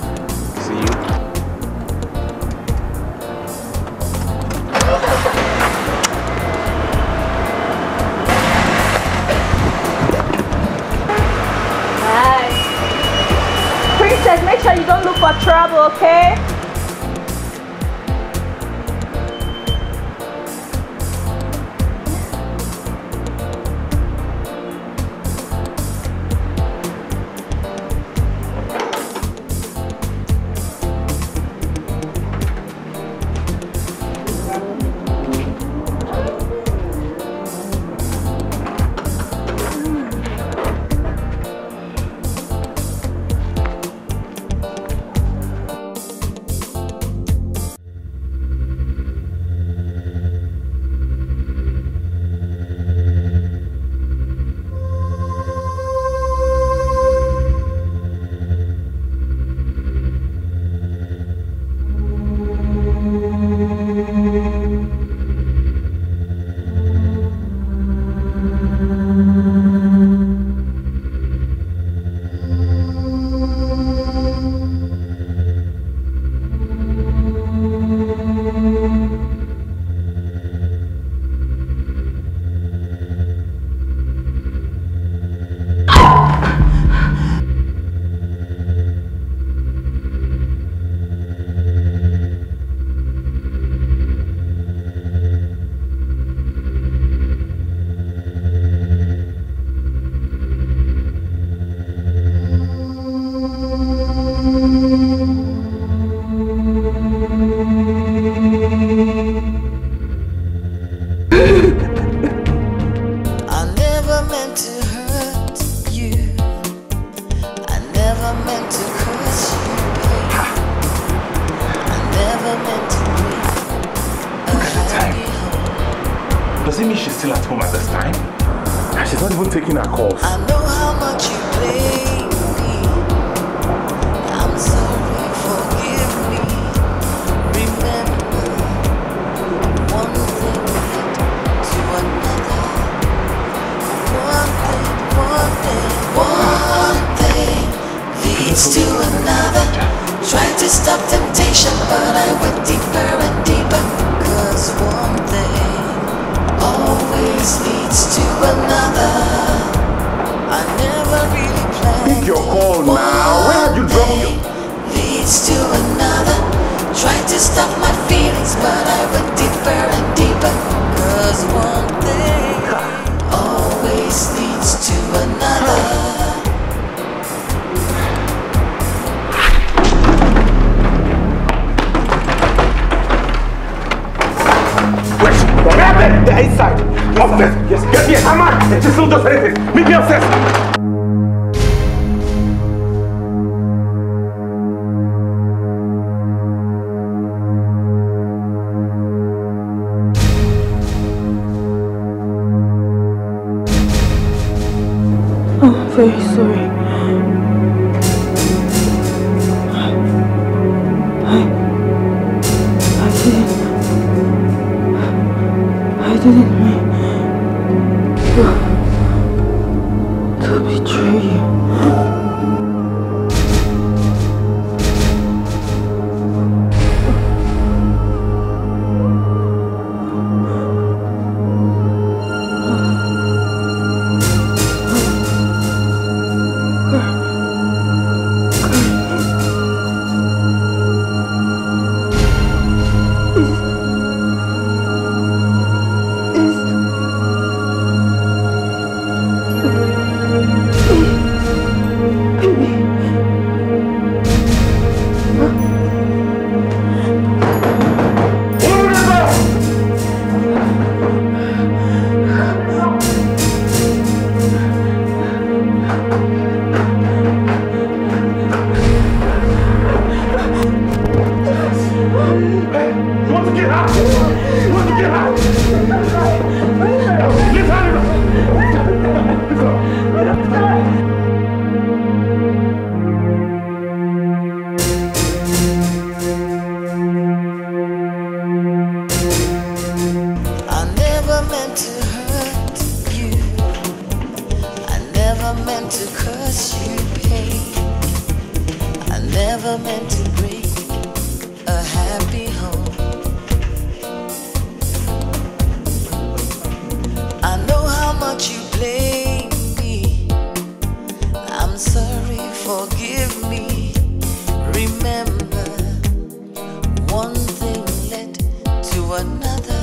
Another.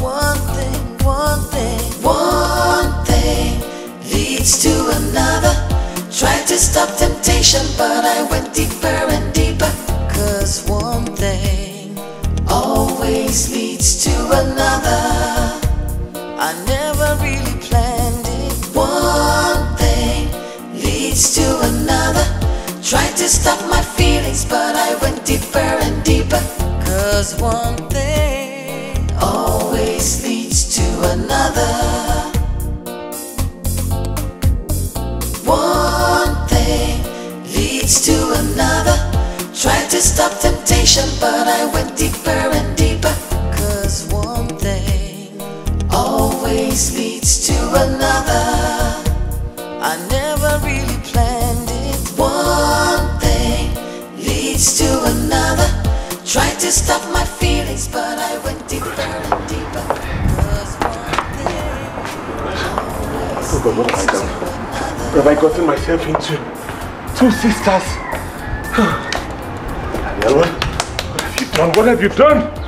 One thing, one thing, one thing leads to another. Tried to stop temptation, but I went deeper and deeper. Cause one thing always leads to another. I never really planned it. One thing leads to another. Tried to stop my feelings, but I went deeper and deeper. Cause one thing always leads to another. One thing leads to another. Tried to stop temptation, but I went deeper and deeper. Cause one thing always leads to another. I tried to stop my feelings, but I went deeper and deeper. Oh what have I done? What have I gotten myself into? Two sisters. Daniel, what what have you done? What have you done?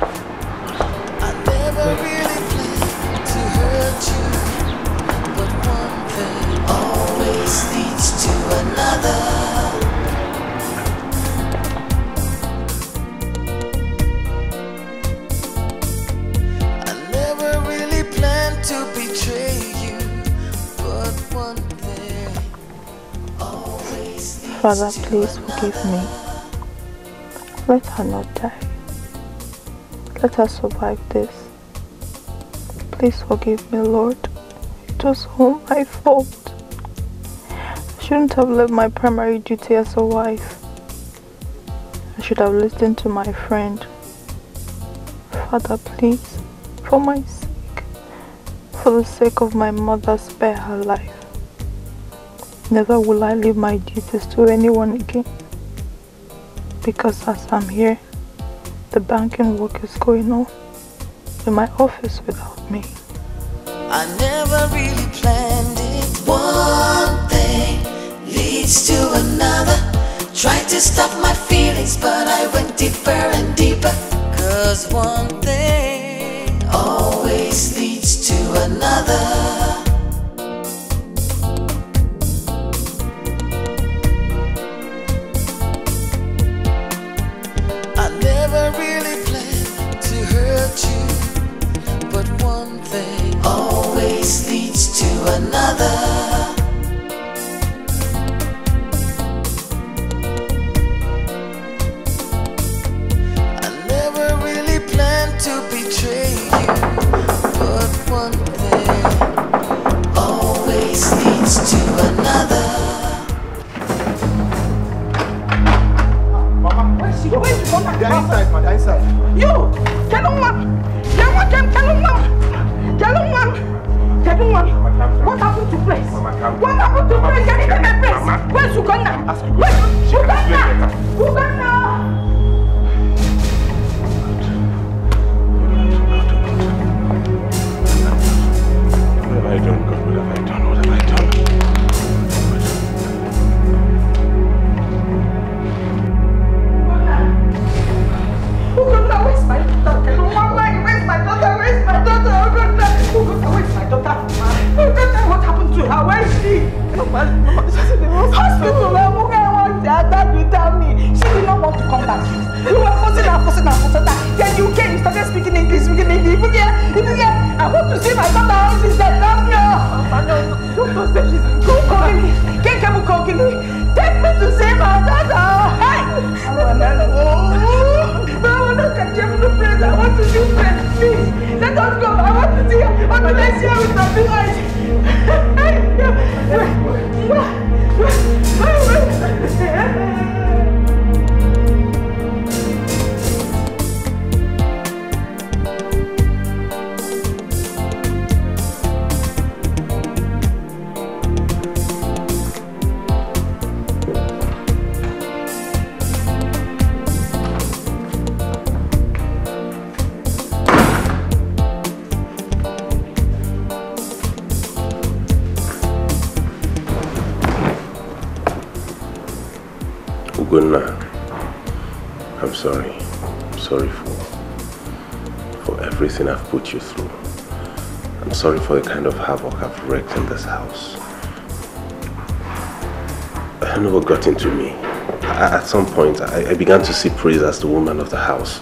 Father, please forgive me. Let her not die. Let her survive this. Please forgive me, Lord. It was all my fault. I shouldn't have left my primary duty as a wife. I should have listened to my friend. Father, please, for my sake, for the sake of my mother, spare her life. Never will I leave my duties to anyone again. Because as I'm here, the banking work is going on in my office without me. I never really planned it. One thing leads to another. Tried to stop my feelings, but I went deeper and deeper. Cause one thing always leads to another. What happened to place? What happened to place? Can you tell me place? Where's Ugonna? Where's Ugonna? Ugonna! Hospital, I want that. That you me. She did not want to come back. You were forcing her, forcing her, forcing. Then you came, you started speaking English, speaking English. Get, if you get, I want to see my daughter. How she's dead. That's me. Doctor said she's go calling me. Can't come me. Take me to see my daughter. Hey! Look at you place. I want to see friends, please. Let us go. I want to see her. What did I see her with my big eyes? Ugonna, I'm sorry. I'm sorry for for everything I've put you through. I'm sorry for the kind of havoc I've wreaked in this house. I don't know what got into me. At some point, I, I began to see Praise as the woman of the house.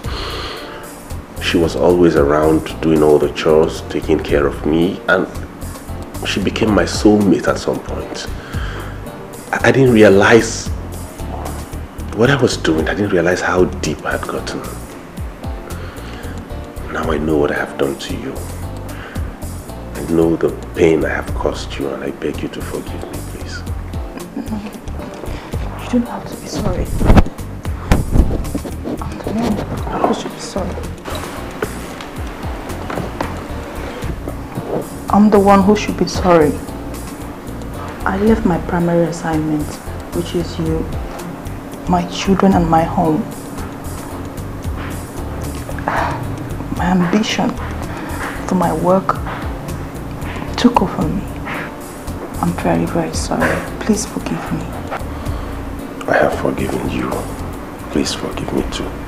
She was always around doing all the chores, taking care of me, and she became my soulmate at some point. I, I didn't realize what I was doing. I didn't realize how deep I had gotten. Now I know what I have done to you. I know the pain I have caused you, and I beg you to forgive me, please. You don't have to be sorry. I'm the one who should be sorry. I'm the one who should be sorry. I left my primary assignment, which is you, my children and my home. My ambition for my work took over me. I'm very, very sorry. Please forgive me. I have forgiven you. Please forgive me too.